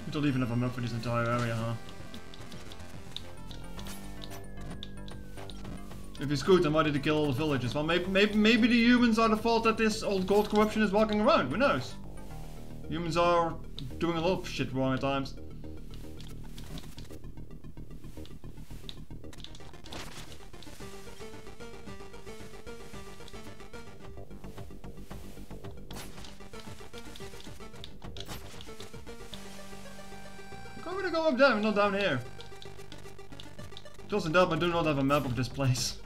We don't even have a map for this entire area, huh? If it's good, then why did they kill all the villagers? Well, maybe, maybe, maybe the humans are the fault that this old god corruption is walking around. Who knows? Humans are doing a lot of shit wrong at times. Down, not down here. Doesn't help, I do not have a map of this place.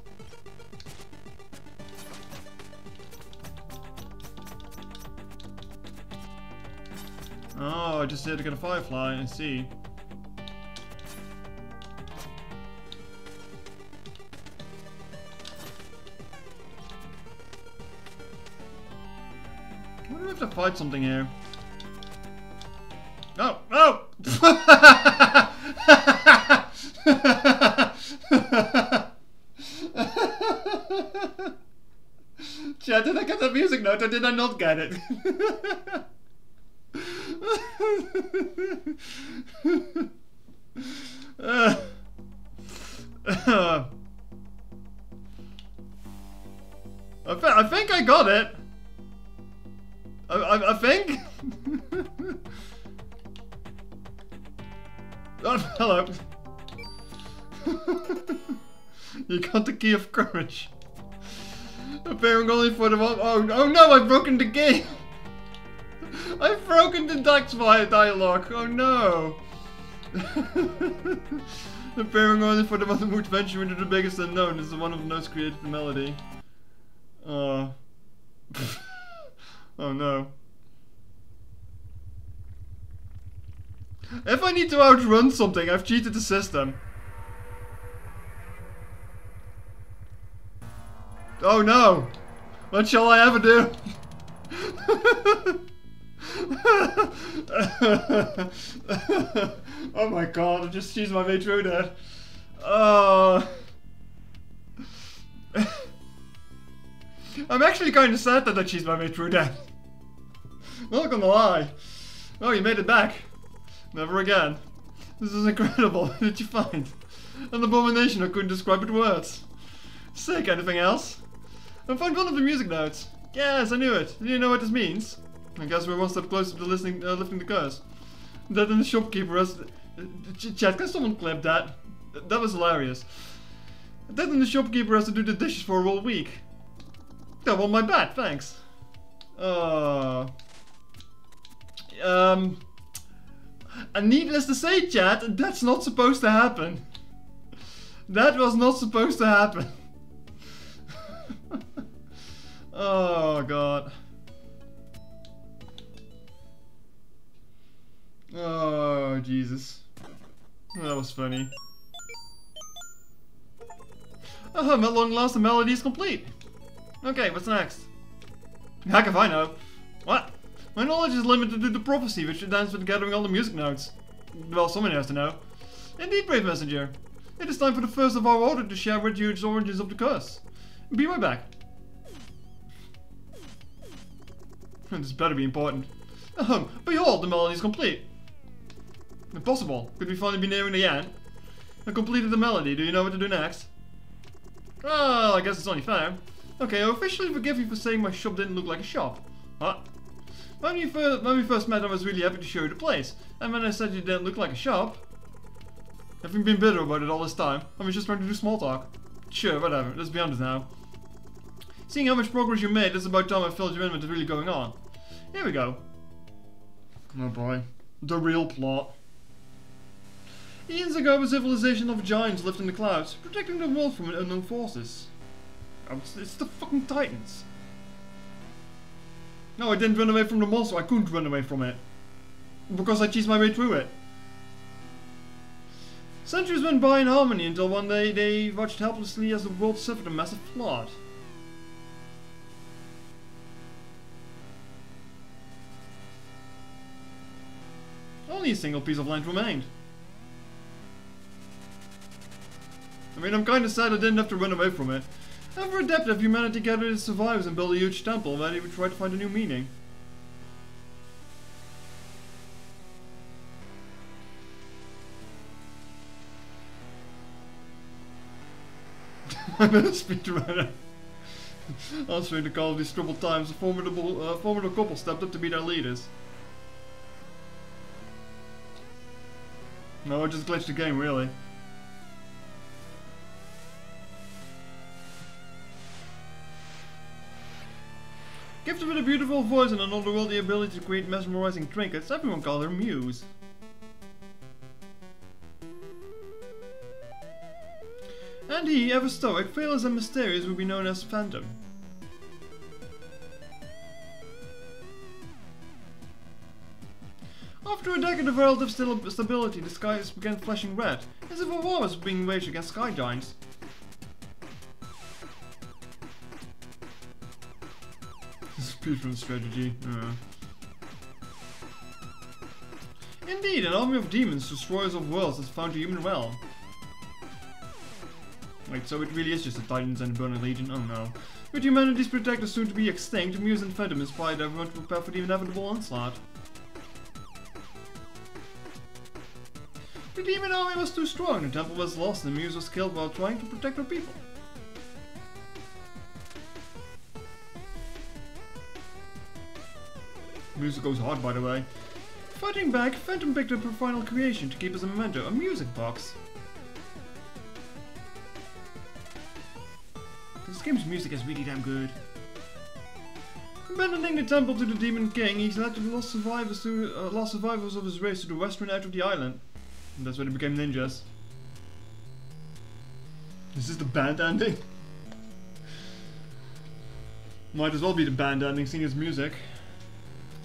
Oh, I just had to get a firefly and see. I wonder if to fight something here. Or did I not get it? uh, uh, I, I think I got it. I, I, I think. oh, hello. you got the key of courage. I've broken the game! I've broken the Dax via dialogue. Oh no! Appearing only for the one who venture into the biggest unknown is the one of notes created the melody. Uh. oh no. If I need to outrun something, I've cheated the system. Oh no! What shall I ever do? oh my god, I just used my way through. Oh. I'm actually kind of sad that I cheesed my way through that. Not gonna lie. Oh, you made it back. Never again. This is incredible. What did you find? An abomination I couldn't describe with words. Sick, anything else? I found one of the music notes. Yes, I knew it. Do you know what this means? I guess we're one step closer to listening, uh, lifting the curse. That and the shopkeeper has... Uh, ch- chat, can someone clip that? That was hilarious. That and the shopkeeper has to do the dishes for a whole week. Yeah, well, my bad, thanks. Uh... Um... And needless to say, chat, that's not supposed to happen. That was not supposed to happen. oh, God. Oh, Jesus. That was funny. Uh-huh, oh, at long last the melody is complete. Okay, what's next? Heck if I know. What? My knowledge is limited to the prophecy, which stands for gathering all the music notes. Well, someone has to know. Indeed, brave messenger. It is time for the first of our order to share with you the origins of the curse. Be right back. this better be important. Ahem, behold, the melody is complete. Impossible. Could we finally be nearing the end? I completed the melody. Do you know what to do next? Well, I guess it's only fair. Okay, I officially forgive you for saying my shop didn't look like a shop. What? When we, first, when we first met, I was really happy to show you the place. And when I said you didn't look like a shop, having been bitter about it all this time, I was just trying to do small talk. Sure, whatever. Let's be honest now. Seeing how much progress you made, it's about time I filled you in with what's really going on. Here we go. Oh boy. The real plot. Eons ago, a civilization of giants lived in the clouds, protecting the world from unknown forces. It's, the fucking Titans. No, I didn't run away from the monster, I couldn't run away from it. Because I cheesed my way through it. Centuries went by in harmony until one day they watched helplessly as the world suffered a massive flood. Only a single piece of land remained. I mean, I'm kinda sad I didn't have to run away from it. Ever adept of humanity gathered its survivors and built a huge temple they would try to find a new meaning. I'm a speedrunner. Answering the call of these troubled times, a formidable, uh, formidable couple stepped up to be their leaders. No, I just glitched the game, really. Gifted with a beautiful voice and an otherworldly ability to create mesmerizing trinkets, everyone called her Muse. And he, ever stoic, fearless and mysterious, would be known as Phantom. After a decade of relative stability, the skies began flashing red, as if a war was being waged against sky giants. Strategy. Uh. Indeed, an army of demons, destroyers of worlds, has found a human realm. Wait, so it really is just the Titans and Burning Legion? Oh no. With humanity's protectors soon to be extinct, Muse and Phantom inspired everyone to prepare for the inevitable onslaught. The demon army was too strong, the temple was lost, and Muse was killed while trying to protect her people. Music goes hard, by the way. Fighting back, Phantom picked up her final creation to keep as a memento, a music box. This game's music is really damn good. Abandoning the temple to the Demon King, he's led the lost survivors to uh, lost survivors of his race to the western edge of the island. And that's where they became ninjas. This is the band ending. Might as well be the band ending, seeing his music.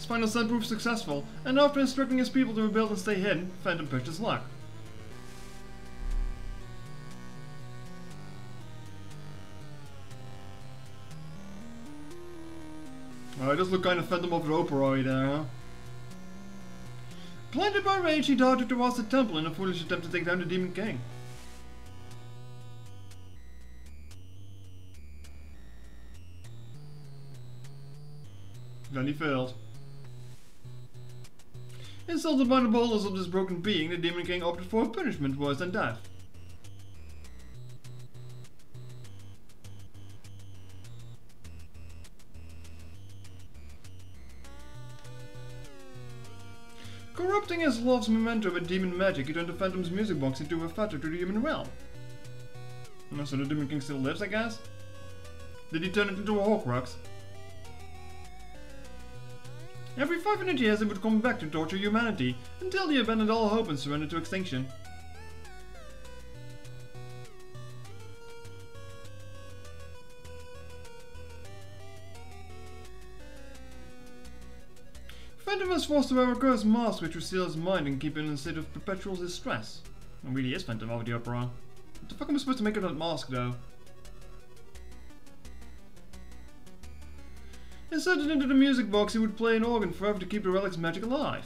His final son proved successful, and after instructing his people to rebuild and stay hidden, Phantom pushed his luck. Oh, it does look kind of Phantom of the Opera there, huh? Blinded by rage, he darted towards the temple in a foolish attempt to take down the Demon King. Then he failed. Insulted by the boldness of this broken being, the Demon King opted for a punishment worse than death. Corrupting his love's memento with demon magic, he turned the Phantom's music box into a fetter to the human realm. So the Demon King still lives, I guess? Did he turn it into a Horcrux? Every 500 years it would come back to torture humanity, until they abandoned all hope and surrendered to extinction. Phantom was forced to wear a cursed mask which would seal his mind and keep him in a state of perpetual distress. It really is Phantom of the Opera. What the fuck am I supposed to make of that mask though? Inserted into the music box, he would play an organ forever to keep the relic's magic alive.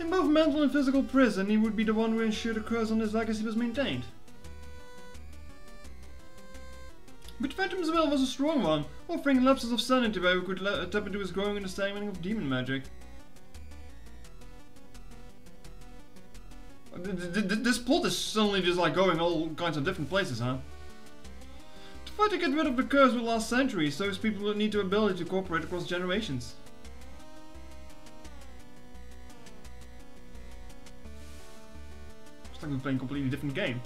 In both mental and physical prison, he would be the one who ensured the curse on his legacy was maintained. But Phantom's will was a strong one, offering lapses of sanity where he could tap into his growing understanding of demon magic. This plot is suddenly just like going all kinds of different places, huh? To fight to get rid of the curse will last centuries, so his people need the ability to cooperate across generations. It's like we're playing a completely different game.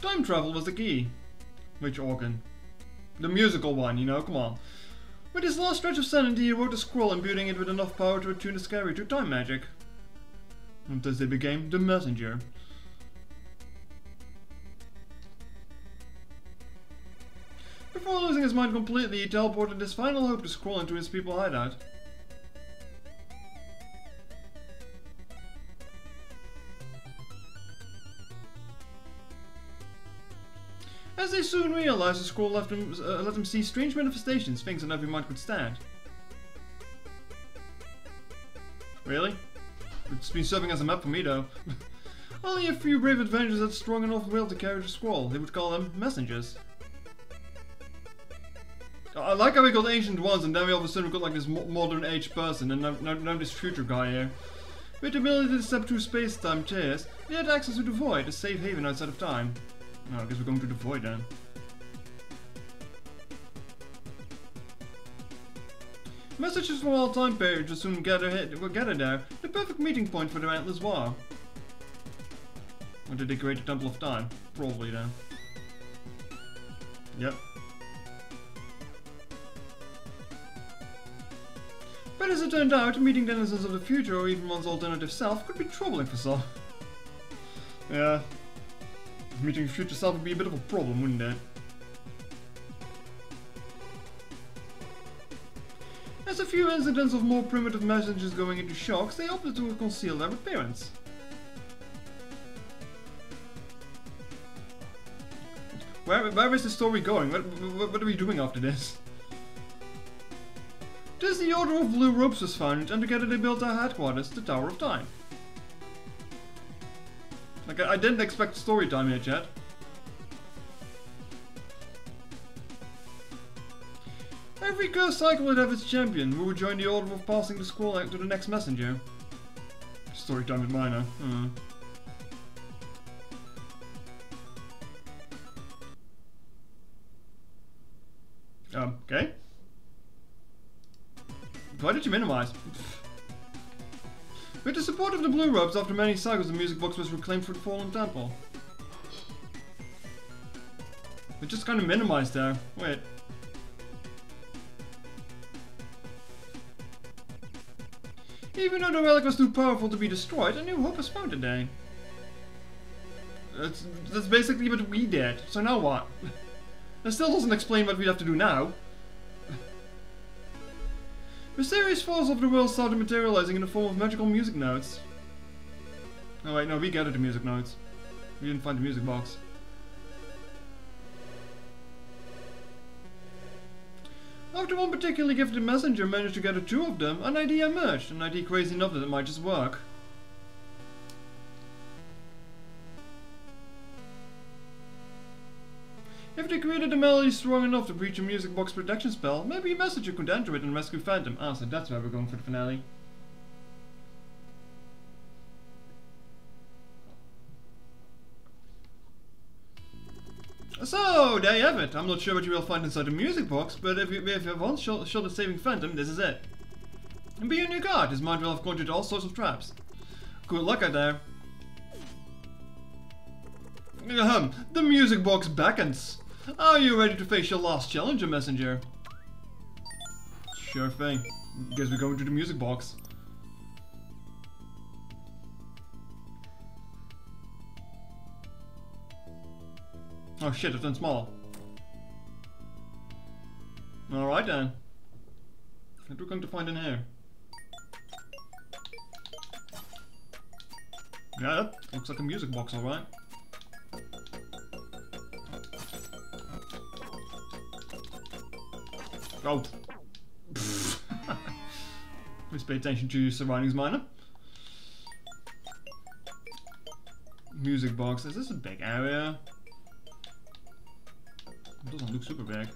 Time travel was the key. Which organ? The musical one, you know, come on. With his last stretch of sanity, he wrote a scroll imbuing it with enough power to attune the scary to time magic. And thus they became the messenger. Before losing his mind completely, he teleported his final hope to scroll into his people hideout. As they soon realized, the scroll left them, uh, let them see strange manifestations, things that every mind could stand. Really? It's been serving as a map for me though. Only a few brave adventurers had strong enough will to carry the scroll. They would call them messengers. I like how we got ancient ones and then we all of a sudden got like this mo modern age person and now, now, now, this future guy here. With the ability to step through space-time chairs, they had access to the void, a safe haven outside of time. No, I guess we're going to the void then. Messages from all time periods will soon gather, will gather there, the perfect meeting point for the Atlas War. Or did they create the Temple of Time? Probably then. Yep. But as it turned out, meeting denizens of the future or even one's alternative self could be troubling for some. yeah, meeting future self would be a bit of a problem, wouldn't it? As a few incidents of more primitive messengers going into shocks, they opted to conceal their appearance. Where, where is the story going? What, what, what are we doing after this? Thus the Order of Blue Robes was founded and together they built their headquarters, the Tower of Time. Like, I didn't expect story time here, chat. Every curse cycle would have its champion, who would join the order of passing the scroll out to the next messenger. Story time with Myna. Hmm. Um, okay. Why did you minimize? With the support of the Blue Robes, after many cycles, the music box was reclaimed for the Fallen Temple. It just kind of minimized there. Wait. Even though the relic was too powerful to be destroyed, a new hope was found today. That's, that's basically what we did, so now what? That still doesn't explain what we have to do now. Mysterious forces of the world started materializing in the form of magical music notes. Oh wait, no, we gathered the music notes. We didn't find the music box. After one particularly gifted messenger managed to gather two of them, an idea emerged, an idea crazy enough that it might just work. If they created a melody strong enough to breach a music box protection spell, maybe a messenger could enter it and rescue Phantom. Ah, so that's why we're going for the finale. So, there you have it. I'm not sure what you will find inside the music box, but if you, if you have one shot, at saving Phantom, this is it. And be on your guard, his mind will have conjured all sorts of traps. Good luck out there. Ahem, the music box beckons. Are you ready to face your last challenger, messenger? Sure thing. Guess we're going to the music box. Oh shit, I've done small. Alright then. What are we going to find in here? Yeah, looks like a music box, alright. Oh. Please pay attention to your surroundings, miner. Music box. Is this a big area? It doesn't look super big.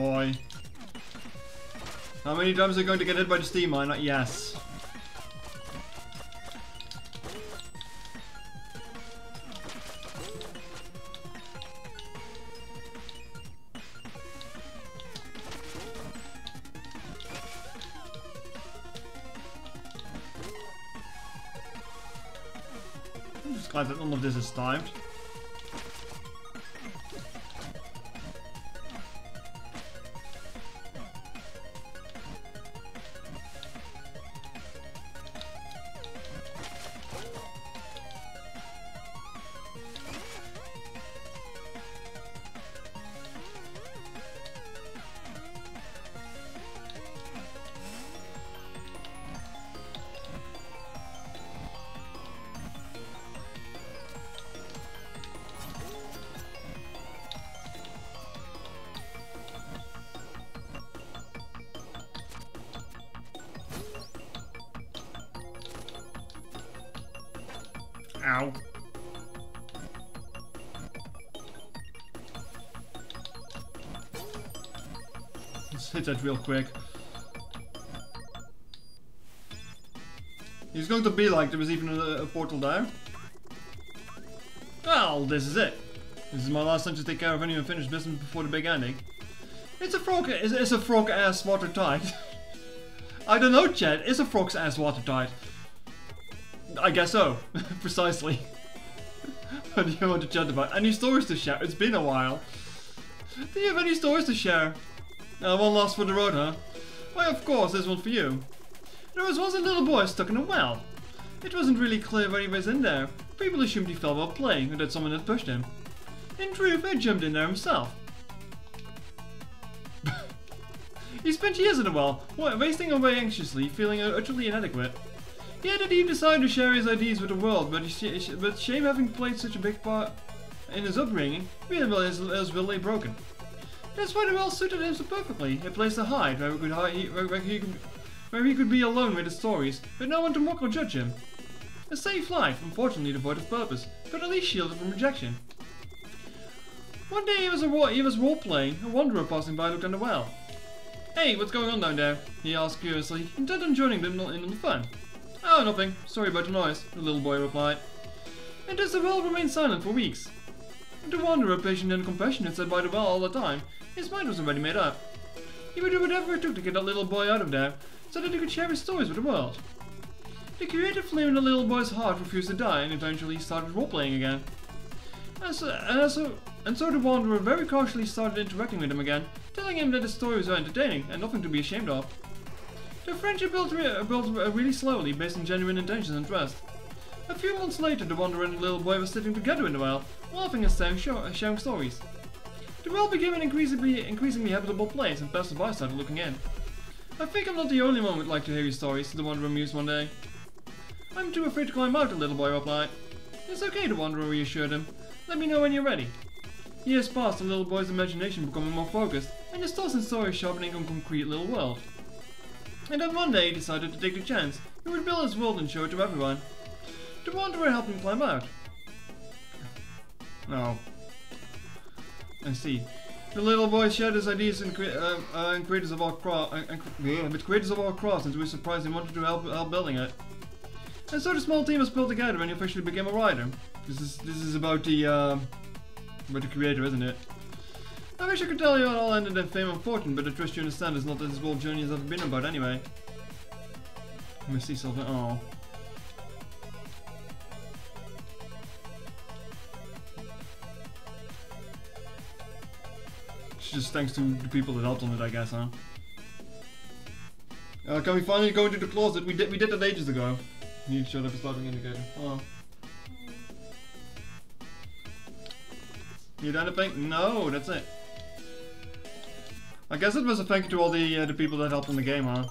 Boy. How many times are going to get hit by the steam mine? Yes. I'm just glad that none of this is timed. That real quick. He's going to be like there was even a, a portal there. Well, this is it. This is my last time to take care of any unfinished business before the big ending. It's a frog. It's, it's a frog ass watertight. I don't know, Chad. It's a frog's ass watertight. I guess so. Precisely. what do you want to chat about? Any stories to share? It's been a while. Do you have any stories to share? Uh, one last for the road, huh? Why, of course, this one for you. There was once a little boy stuck in a well. It wasn't really clear why he was in there. People assumed he fell while playing, or that someone had pushed him. In truth, he jumped in there himself. he spent years in the well, wasting away anxiously, feeling utterly inadequate. He had indeed decided to share his ideas with the world, but, sh but shame having played such a big part in his upbringing, really his will lay broken. That's why the well suited him so perfectly, a place to hide, where, could hide, where, he could, where he could be alone with his stories, with no one to mock or judge him. A safe life, unfortunately devoid of purpose, but at least shielded from rejection. One day he was, a, he was role-playing, a wanderer passing by looked on the well. Hey, what's going on down there? he asked curiously, intent on joining them in on the fun. Oh, nothing. Sorry about the noise, the little boy replied. And thus the well remained silent for weeks. The wanderer, patient and compassionate, sat by the well all the time. His mind was already made up. He would do whatever it took to get that little boy out of there, so that he could share his stories with the world. The creative flame in the little boy's heart refused to die, and eventually he started role-playing again. And so, and, so, and so the wanderer very cautiously started interacting with him again, telling him that his stories were entertaining and nothing to be ashamed of. The friendship built, re built really slowly, based on genuine intentions and trust. A few months later, the wanderer and the little boy were sitting together in the well, laughing and sharing, sharing stories. The world became an increasingly, increasingly habitable place, and passers-by started looking in. I think I'm not the only one who'd like to hear your stories, the wanderer mused one day. I'm too afraid to climb out, the little boy replied. It's okay, the wanderer reassured him. Let me know when you're ready. Years passed, the little boy's imagination becoming more focused, and his thoughts and stories sharpening on concrete little world. And then one day he decided to take a chance, He would build his world and show it to everyone. The Wanderer helped him climb out. No. I see. The little boy shared his ideas and, uh, uh, and creators of our cross, uh, with creators of our cross, and we were surprised he wanted to help, help building it. And so the small team was pulled together and he officially became a writer. This is this is about the uh, about the creator, isn't it? I wish I could tell you it all ended in fame and fortune, but I trust you understand it's not this world journey has ever been about anyway. Let me see something. Oh. Just thanks to the people that helped on it, I guess, huh? Uh, can we finally go into the closet? We did we did that ages ago. To shut up a starting indicator. Oh. Need anything? No, that's it. I guess it was a thank you to all the uh, the people that helped in the game, huh?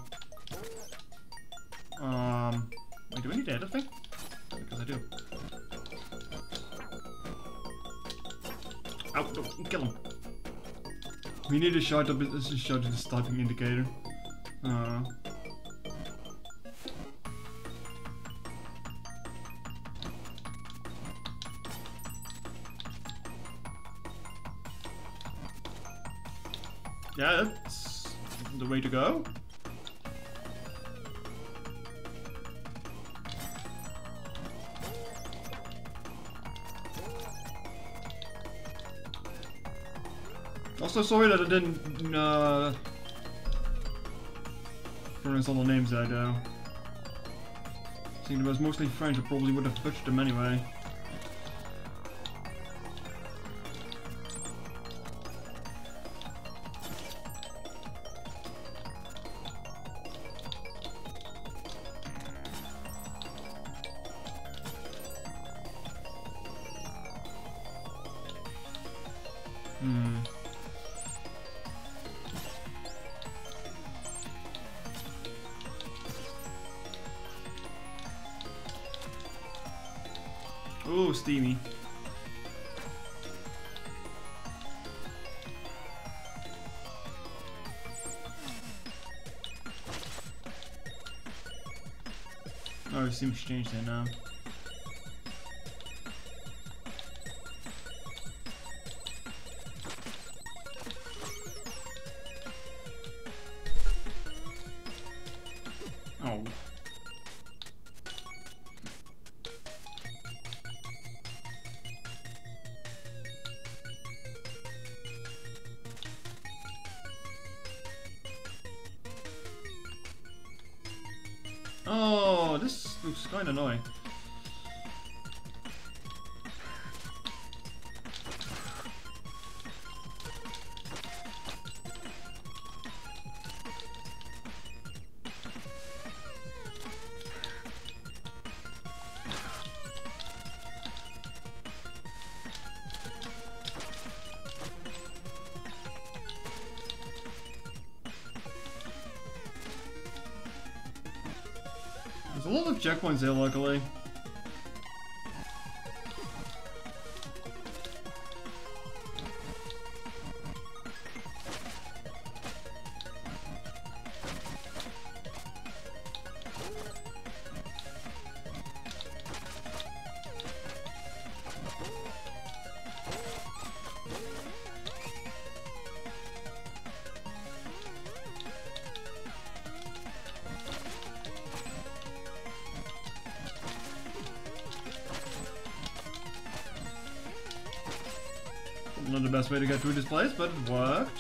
Um, wait, do we need anything? Because I do. Don't kill him. We need shot of this is shot of the starting indicator. Uh, yeah, that's the way to go. Also sorry that I didn't uh, pronounce all the names I do. Seeing it was mostly French, I probably would have butchered them anyway. Seems strange there now. Um, checkpoints here, luckily. Not the best way to get through this place, but it worked.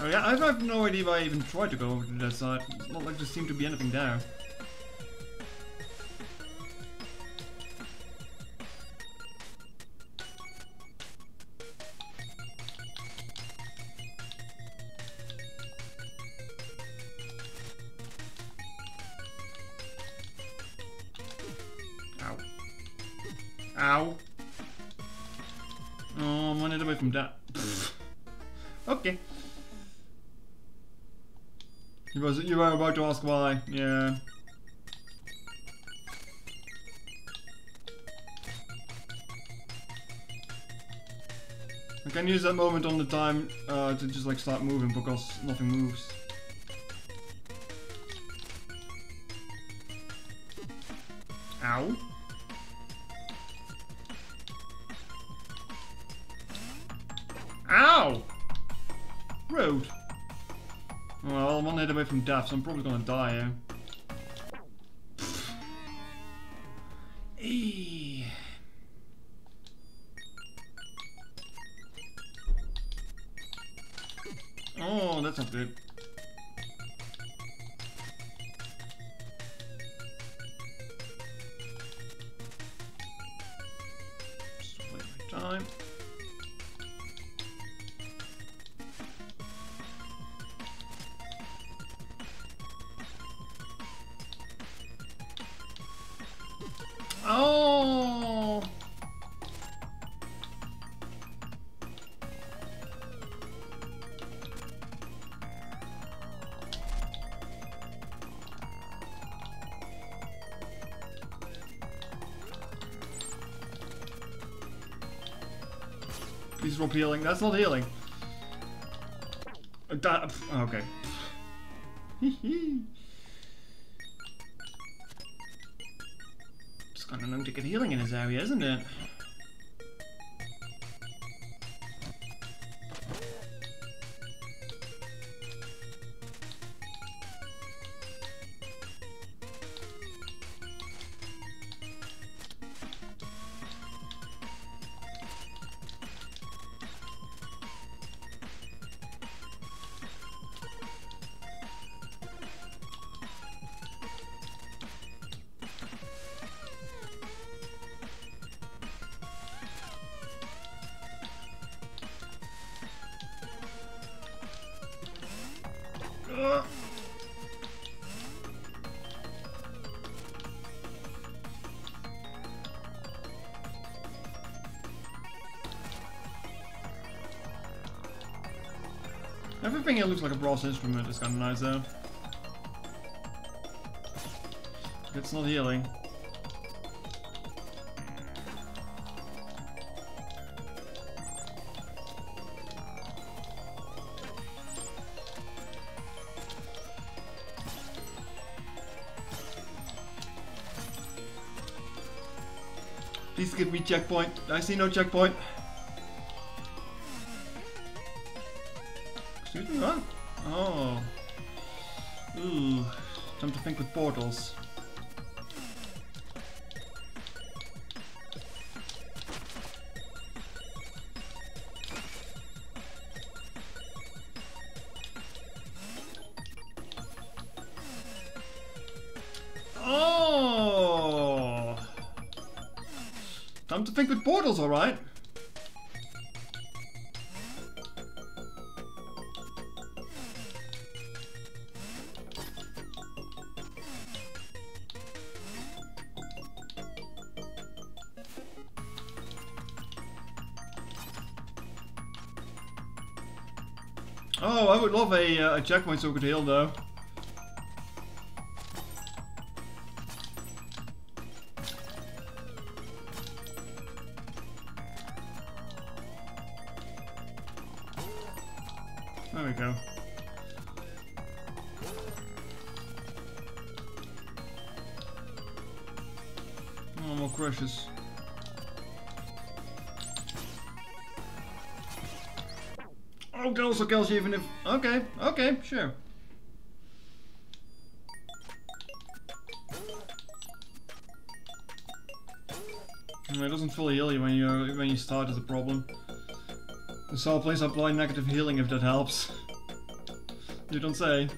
Oh yeah, I have no idea why I even tried to go over to that side. It's not like there seemed to be anything there. you were about to ask why, yeah. I can use that moment on the time uh, to just like start moving because nothing moves. Death, so I'm probably gonna die here. Healing. That's not healing. Uh, that, okay. Just kind of known to get healing in his area, isn't it? Everything here looks like a brass instrument is kind of nice though. It's not healing. Please give me checkpoint. I see no checkpoint. Oh. Ooh. Time to think with portals. Love a, uh, a checkpoint so we could heal though. Also kills you even if... Okay, okay, sure. It doesn't fully heal you when you when you start is a problem. So I'll apply negative healing if that helps. You don't say.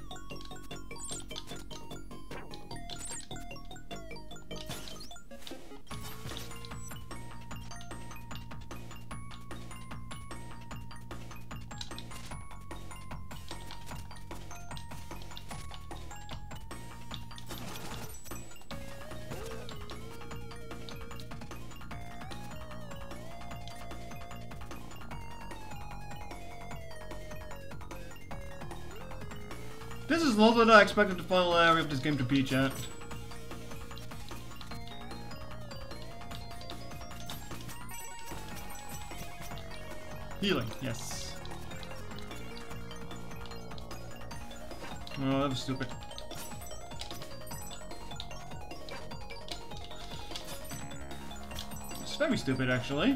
Expected the final area of this game to be, chat. Healing, yes. Oh, that was stupid. It's very stupid, actually.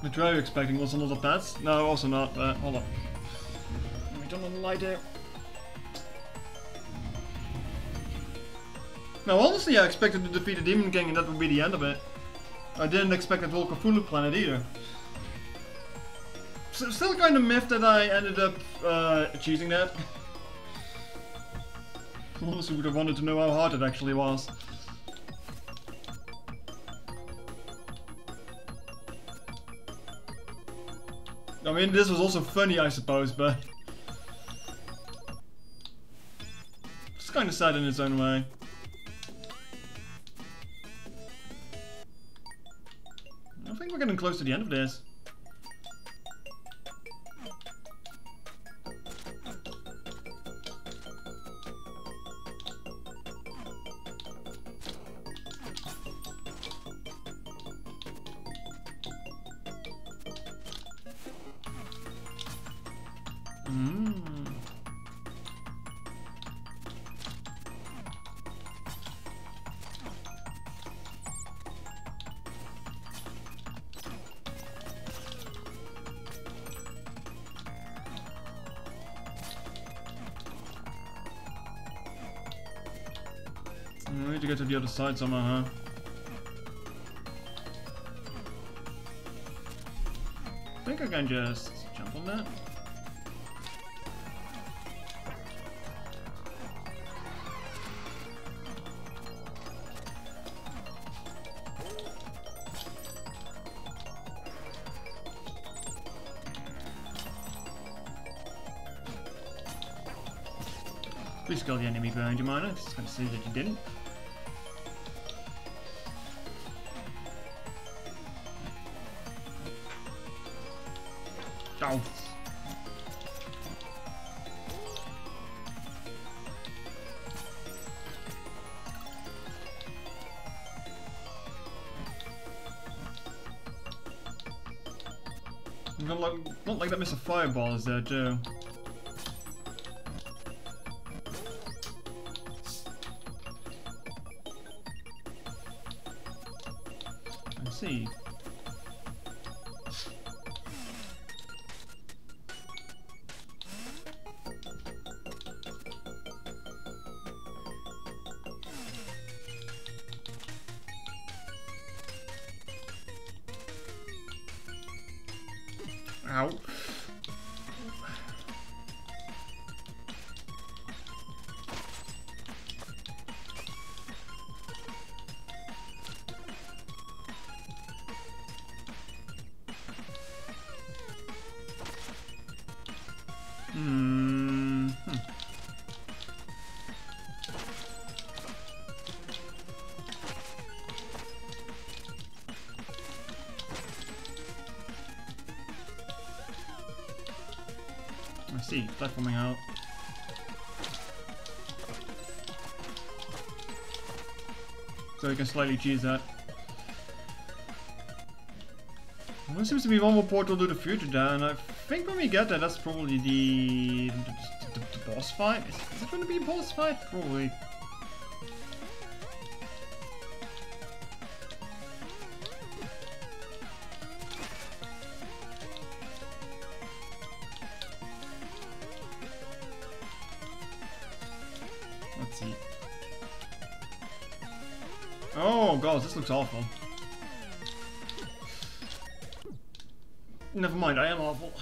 What were you expecting? Was a lot of that? No, also not. Uh, hold on. We don't want to light there. No, honestly, I expected to defeat the Demon King and that would be the end of it. I didn't expect it that whole Cthulhu planet either. So, still kind of miffed that I ended up uh, achieving that. honestly would have wanted to know how hard it actually was. I mean, this was also funny, I suppose, but... It's kind of sad in its own way. Close to the end of this. Need to get to the other side somehow, huh? I think I can just jump on that. Please kill the enemy behind you, Myna. It's going to say that you didn't. Like that Fireball is there too. So we can slightly cheese that. There seems to be one more portal to the future there, and I think when we get there, that's probably the, the, the, the boss fight. Is, is it going to be a boss fight? Probably. Looks awful. Never mind, I am awful.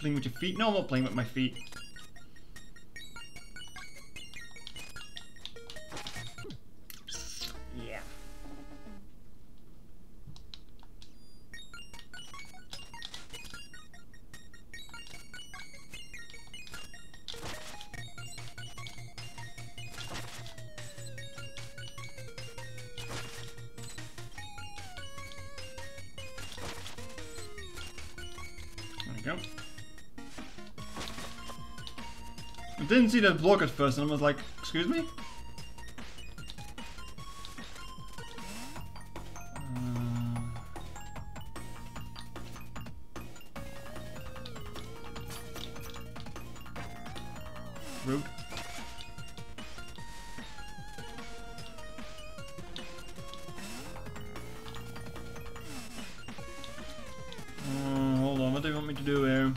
Playing with your feet? No, I'm not playing with my feet. see the block at first and I was like, excuse me? Uh, uh, hold on, what do you want me to do here?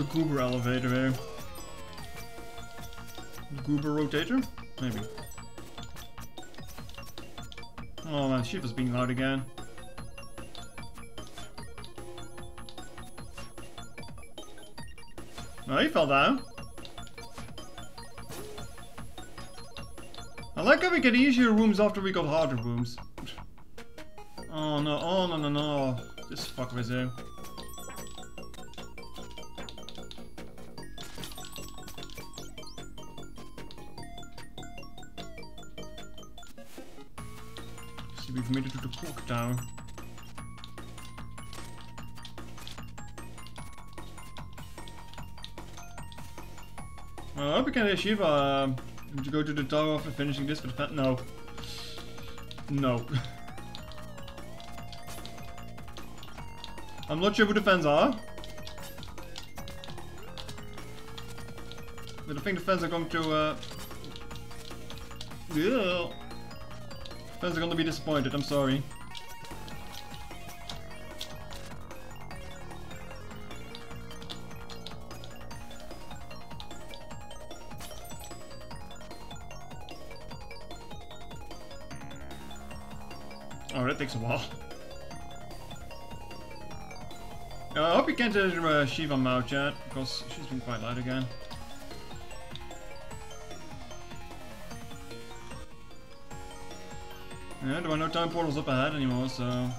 The Goober elevator Goober rotator? Maybe. Oh man, Shiva's being loud again. Oh, he fell down. I like how we get easier rooms after we got harder rooms. Oh no, oh no no no. This fucker is here. The clock. Well, I hope we can achieve uh, to go to the tower after finishing this, but no. No. I'm not sure who the fans are. But I think the fans are going to uh yeah. Fans are gonna be disappointed, I'm sorry. Oh, that takes a while. Uh, I hope you can't uh, Shiva Mao chat, because she's been quite loud again. There are no time portals up ahead anymore, so...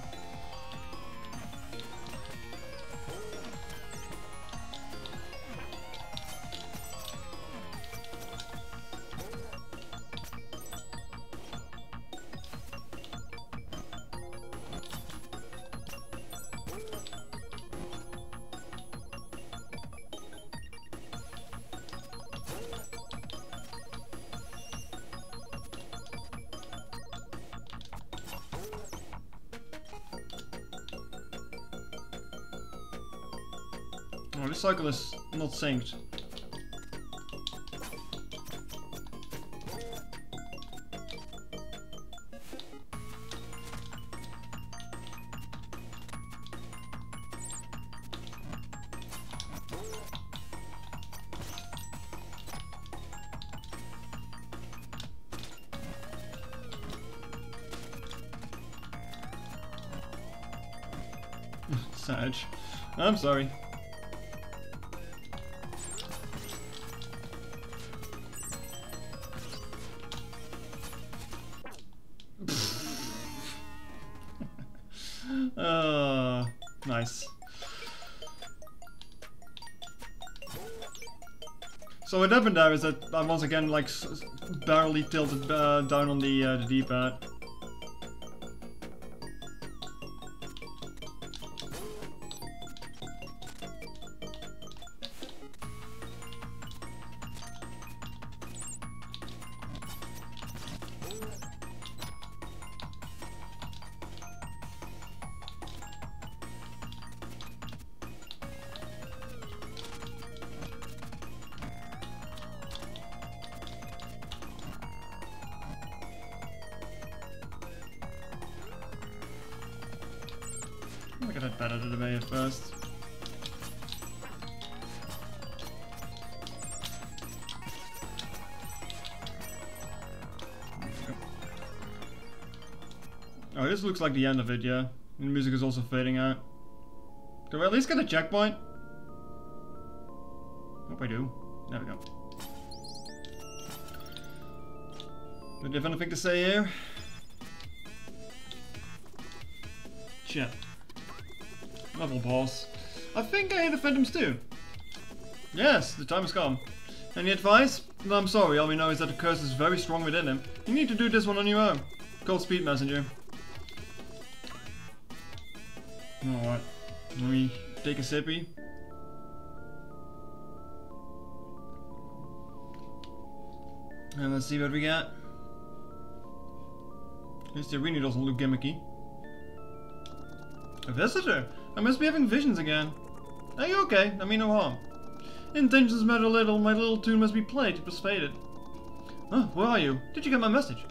cycle is not synced. Sag. I'm sorry. Happened there is that I once again like barely tilted uh, down on the uh, the D-pad. Looks like the end of it, yeah. And the music is also fading out. Do we at least get a checkpoint? Hope I do. There we go. Do you have anything to say here? Shit. Level boss. I think I hear the Phantoms too. Yes, the time has come. Any advice? No, I'm sorry, all we know is that the curse is very strong within him. You need to do this one on your own. Call Speed Messenger. A sippy. And let's see what we got. This arena doesn't look gimmicky. A visitor? I must be having visions again. Are you okay? I mean no harm. Intentions matter little, my little tune must be played, to persuade it. Oh, where are you? Did you get my message?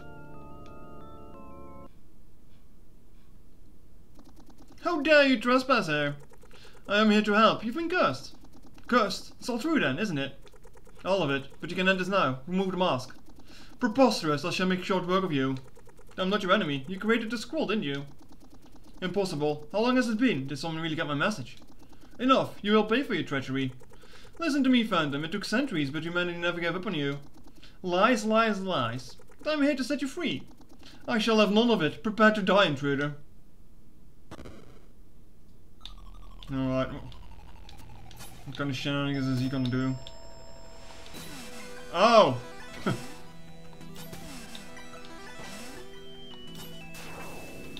How dare you trespass here? I am here to help. You've been cursed. Cursed? It's all true then, isn't it? All of it, but you can end this now. Remove the mask. Preposterous, I shall make short work of you. I'm not your enemy. You created the scroll, didn't you? Impossible. How long has it been? Did someone really get my message? Enough. You will pay for your treachery. Listen to me, Phantom. It took centuries, but humanity never gave up on you. Lies, lies, lies. I'm here to set you free. I shall have none of it. Prepare to die, intruder. Alright. What kind of shenanigans is he gonna do? Oh!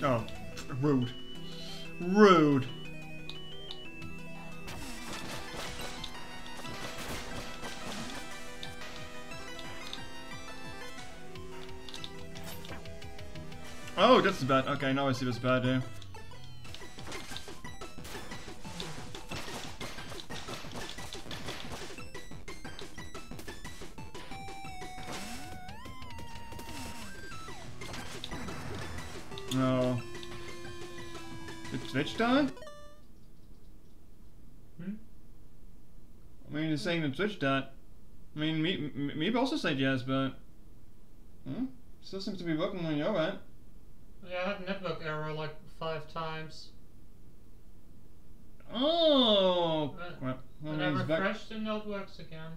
oh. Rude. Rude. Oh, that's bad. Okay, now I see what's bad there. Twitch? Hmm? I mean, you're saying Twitch died. I mean, me, me also said yes, but... Hmm? Still seems to be working on your end. Yeah, I had network error like five times. Oh! Uh, Well, When I back. refreshed, the note works again.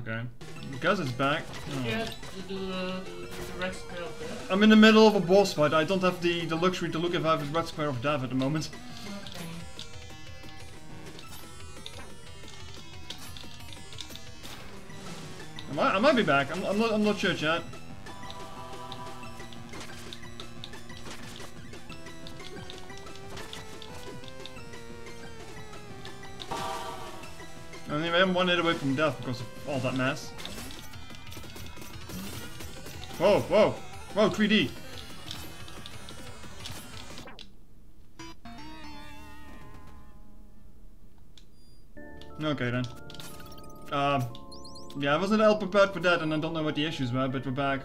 Okay. Because it's back. oh. Yeah, the, the, the red square of death. I'm in the middle of a boss fight. I don't have the, the luxury to look if I have a red square of death at the moment. Okay. I might, I might be back. I'm, I'm not. I'm not sure, chat. I I'm one hit away from death because of all that mess. Whoa, whoa, whoa, 3D. Okay then. Um, yeah, I wasn't all prepared for that, and I don't know what the issues were, but we're back.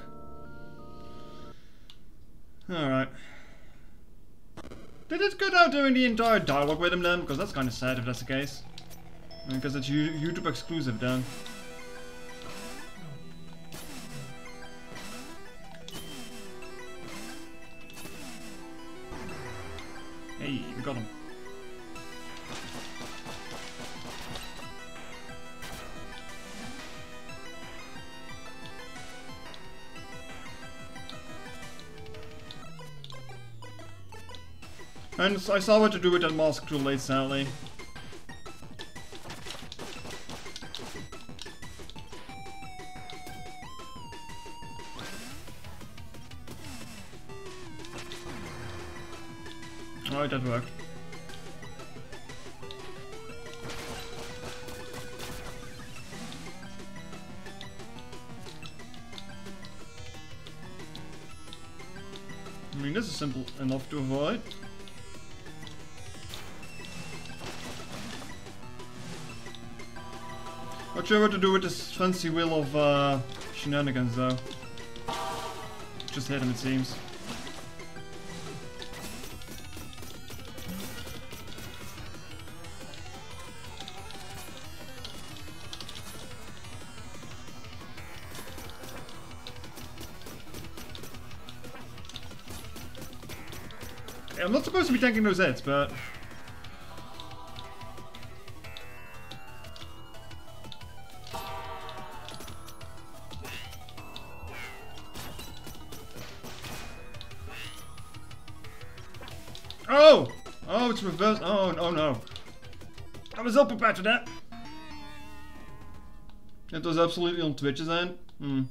Alright. Did it cut out during the entire dialogue with him then? Because that's kind of sad if that's the case. Because it's YouTube exclusive then. Hey, we got him. And I saw what to do with that mask too late, sadly. That worked. I mean, this is simple enough to avoid. Not sure what to do with this fancy wheel of uh, shenanigans though. Just hit him it seems. Those hits, but... Oh! Oh, it's reversed. Oh, oh no. I was up prepared for that. It was absolutely on Twitch's end. Hmm.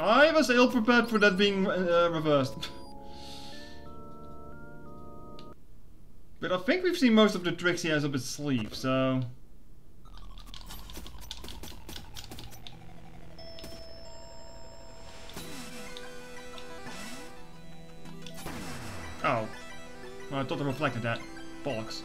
I was ill prepared for that being uh, reversed. think we've seen most of the tricks he has up his sleeve, so... Oh. Well, I thought I reflected that. Bollocks.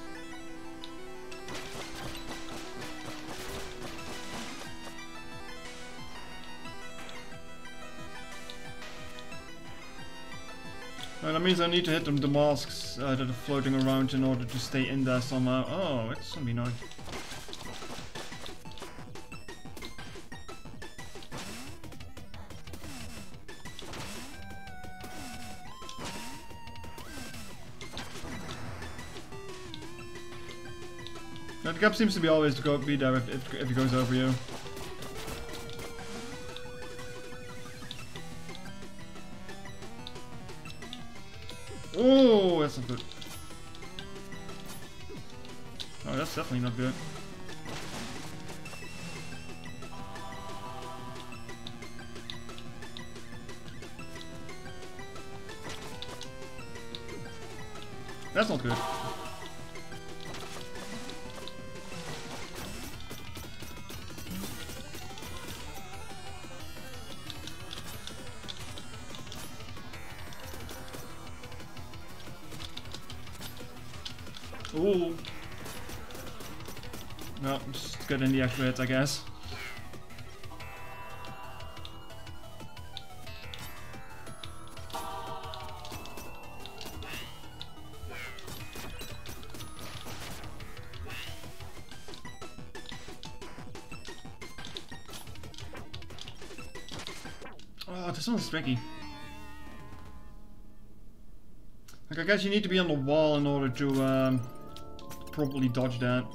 Well, that means I need to hit them the masks uh, that are floating around in order to stay in there somehow. Oh, it's gonna be nice. That gap seems to be always to go be there if, if, if he goes over you. Get in the extra I guess. Oh, this one's tricky. Like, I guess you need to be on the wall in order to, um, properly dodge that.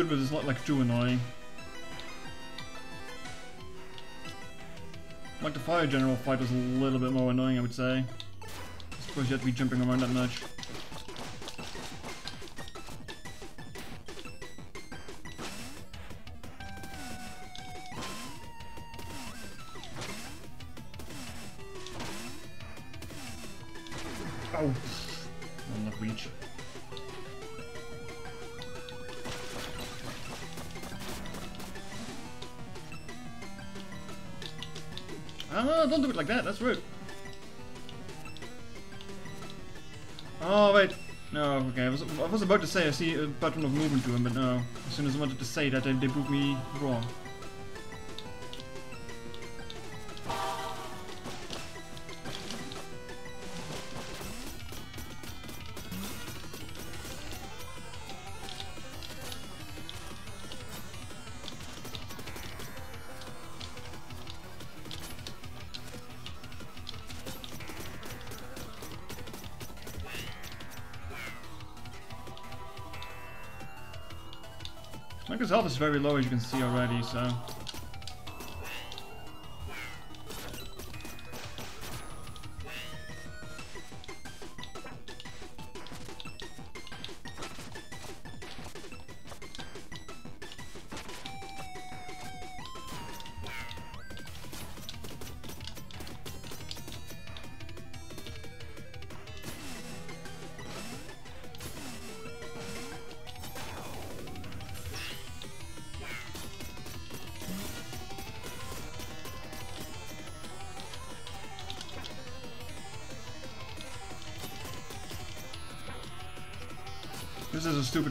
But it's not like too annoying. Like the Fire General fight was a little bit more annoying, I would say. Suppose you have to be jumping around that much. Say I see a pattern of movement to him, but no. As soon as I wanted to say that, they, they proved me wrong. Very low as you can see already, so...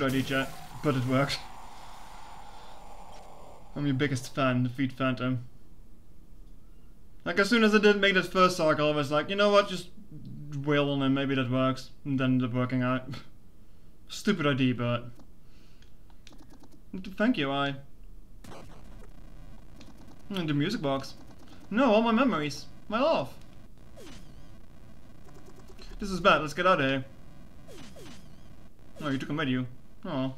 Stupid idea, chat, but it works. I'm your biggest fan, Defeat Phantom. Like, as soon as I did make that first cycle, I was like, you know what, just wail on him, maybe that works. And then ended up working out. Stupid idea, but... Thank you, I. And the music box. No, all my memories. My love. This is bad. Let's get out of here. Oh, you took him with you. Oh.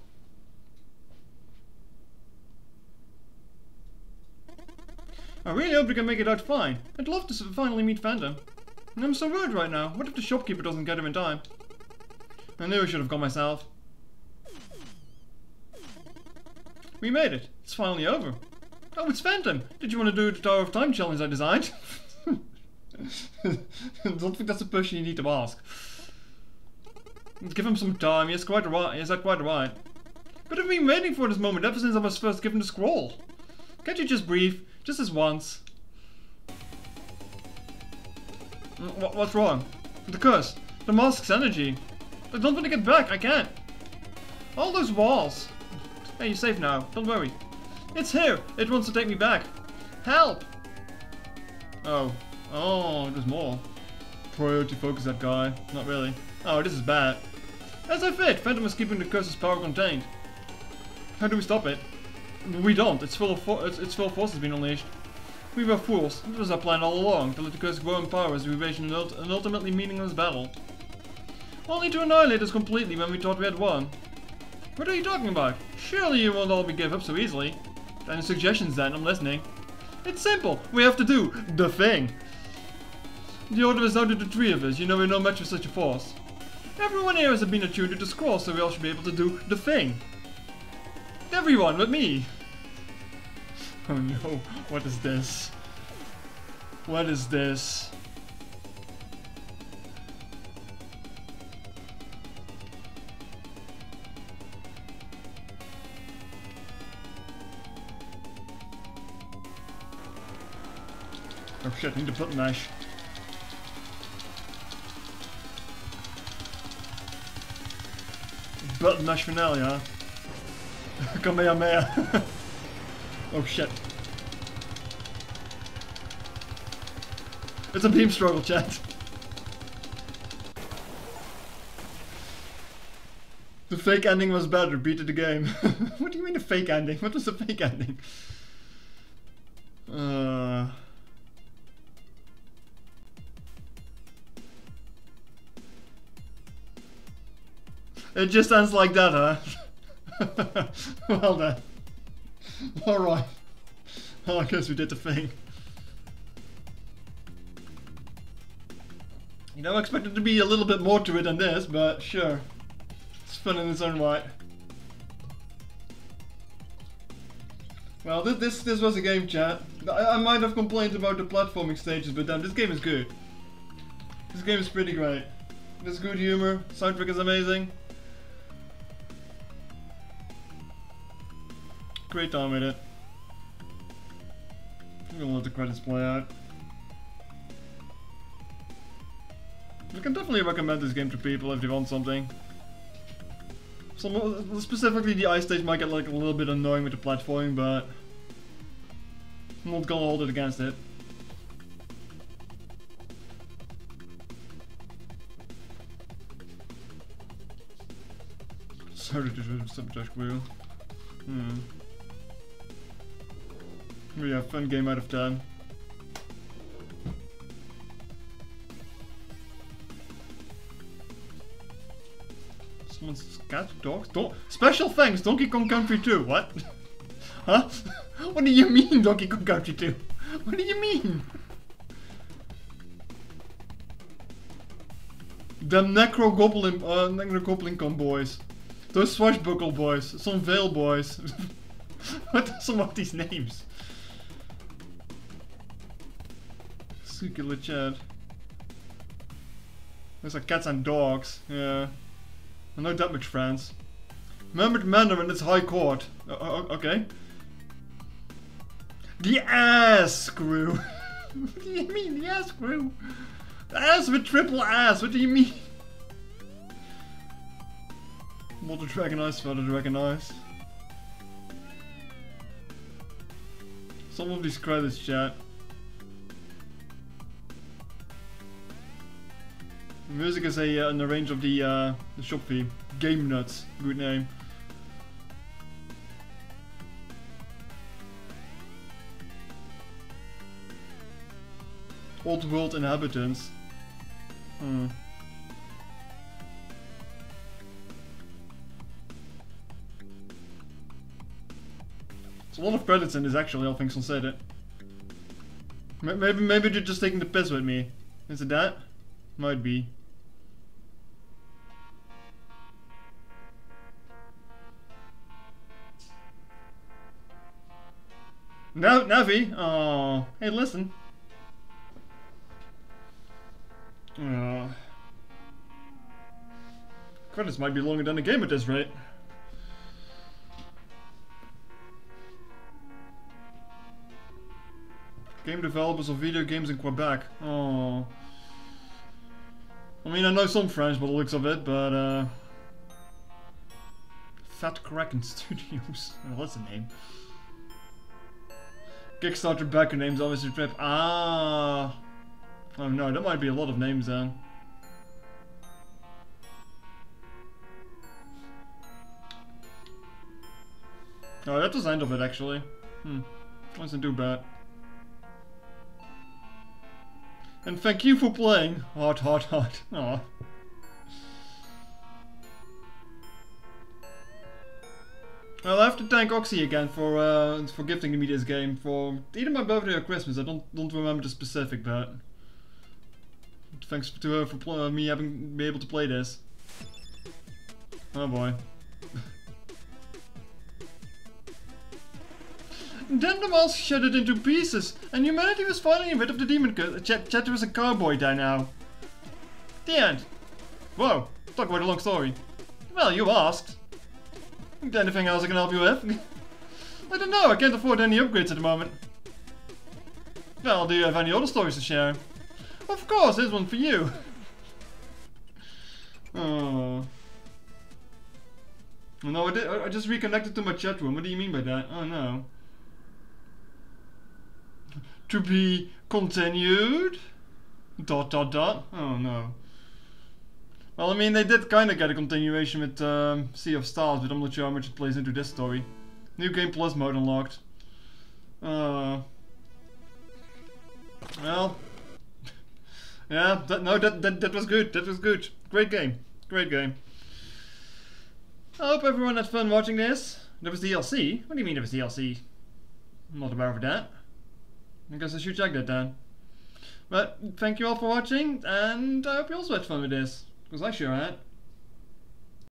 I really hope we can make it out fine. I'd love to finally meet Phantom. I'm so worried right now. What if the shopkeeper doesn't get him in time? I knew I should have gone myself. We made it. It's finally over. Oh, it's Phantom. Did you want to do the Tower of Time challenge I designed? I Don't think that's a question you need to ask. Give him some time. Has quite right. Has quite right. But I've been waiting for this moment ever since I was first given the scroll. Can't you just breathe? Just this once. Mm, what, what's wrong? The curse. The mask's energy. I don't want to get back. I can't. All those walls. Hey, you're safe now. Don't worry. It's here. It wants to take me back. Help! Oh. Oh, there's more. Priority focus that guy. Not really. Oh, this is bad. As I feared, Phantom is keeping the curse's power contained. How do we stop it? We don't. Its full, its, its full force has been unleashed. We were fools. It was our plan all along, to let the curse grow in power as we waged an, ult an ultimately meaningless battle. Only to annihilate us completely when we thought we had won. What are you talking about? Surely you won't all be give up so easily. Any suggestions then? I'm listening. It's simple. We have to do the thing. The order is out of the three of us. You know we're no match for such a force. Everyone here has been attuned to the scroll, so we all should be able to do the thing. Everyone, but me. Oh no, what is this? What is this? Oh shit, I need to put mash. Button mash finale, huh? Kamehameha. oh shit. It's a beam struggle, chat. The fake ending was better, beat the game. what do you mean a fake ending? What was the fake ending? Uh... It just ends like that, huh? well then. Alright. I guess we did the thing. You know, I expected to be a little bit more to it than this, but sure. It's fun in its own right. Well, this, this, this was a game, chat. I, I might have complained about the platforming stages, but damn, this game is good. This game is pretty great. There's good humor, soundtrack is amazing. Great it. I'm gonna let the credits play out. I can definitely recommend this game to people if they want something. Some, specifically the ice stage might get like a little bit annoying with the platforming, but I'm not gonna hold it against it. Sorry to do subject wheel. Hmm. Yeah, fun game out of 10. Someone's cat, dogs, do Special thanks, Donkey Kong Country 2. What? huh? What do you mean, Donkey Kong Country 2? What do you mean? Them Necro Goblin, uh, Necro Goblin Con boys. Those Swashbuckle boys. Some Veil boys. what are some of these names? Circular chat. There's like cats and dogs. Yeah. I know that much, friends. Remembered Mandarin, in it's High Court. Uh, okay. The ass screw. what do you mean, the ass screw? The ass with triple ass, what do you mean? Water Dragon Ice, Feather Dragon Ice. Some of these credits, chat. music is a uh, in the range of the, uh, the shop. Game Nuts, good name. Old world inhabitants. Hmm. A lot of credits in this actually, I think someone said it. Maybe, maybe they're just taking the piss with me. Is it that? Might be. No, Navi. Oh, hey, listen. Uh, credits might be longer than the game at this rate. Game developers of video games in Quebec. Oh. I mean, I know some French by the looks of it, but uh, Fat Kraken Studios. well, that's a name. Kickstarter backer names obviously trip. Ah. Oh no, that might be a lot of names then. Oh, that was the end of it actually. Hmm. Wasn't too bad. And thank you for playing. Heart, heart, heart. Aw. Well, I have to thank Oxy again for uh, for gifting me this game for either my birthday or Christmas. I don't don't remember the specific, but thanks to her for uh, me having be able to play this. Oh boy. then the mouse shattered into pieces, and humanity was finally rid of the demon cut. Chat, Chat was a cowboy there now. The end. Whoa, talk about a long story. Well, you asked. Anything else I can help you with? I don't know, I can't afford any upgrades at the moment. Well, do you have any other stories to share? Of course, here's one for you. oh. No, I, did, I just reconnected to my chat room. What do you mean by that? Oh no. To be continued? Dot dot dot. Oh no. Well, I mean, they did kind of get a continuation with um, Sea of Stars, but I'm not sure how much it plays into this story. New Game Plus mode unlocked. Uh, well, yeah, that, no, that, that, that was good. That was good. Great game. Great game. I hope everyone had fun watching this. There was DLC. What do you mean there was DLC? I'm not aware of that. I guess I should check that then. But thank you all for watching, and I hope you also had fun with this. Because I sure had.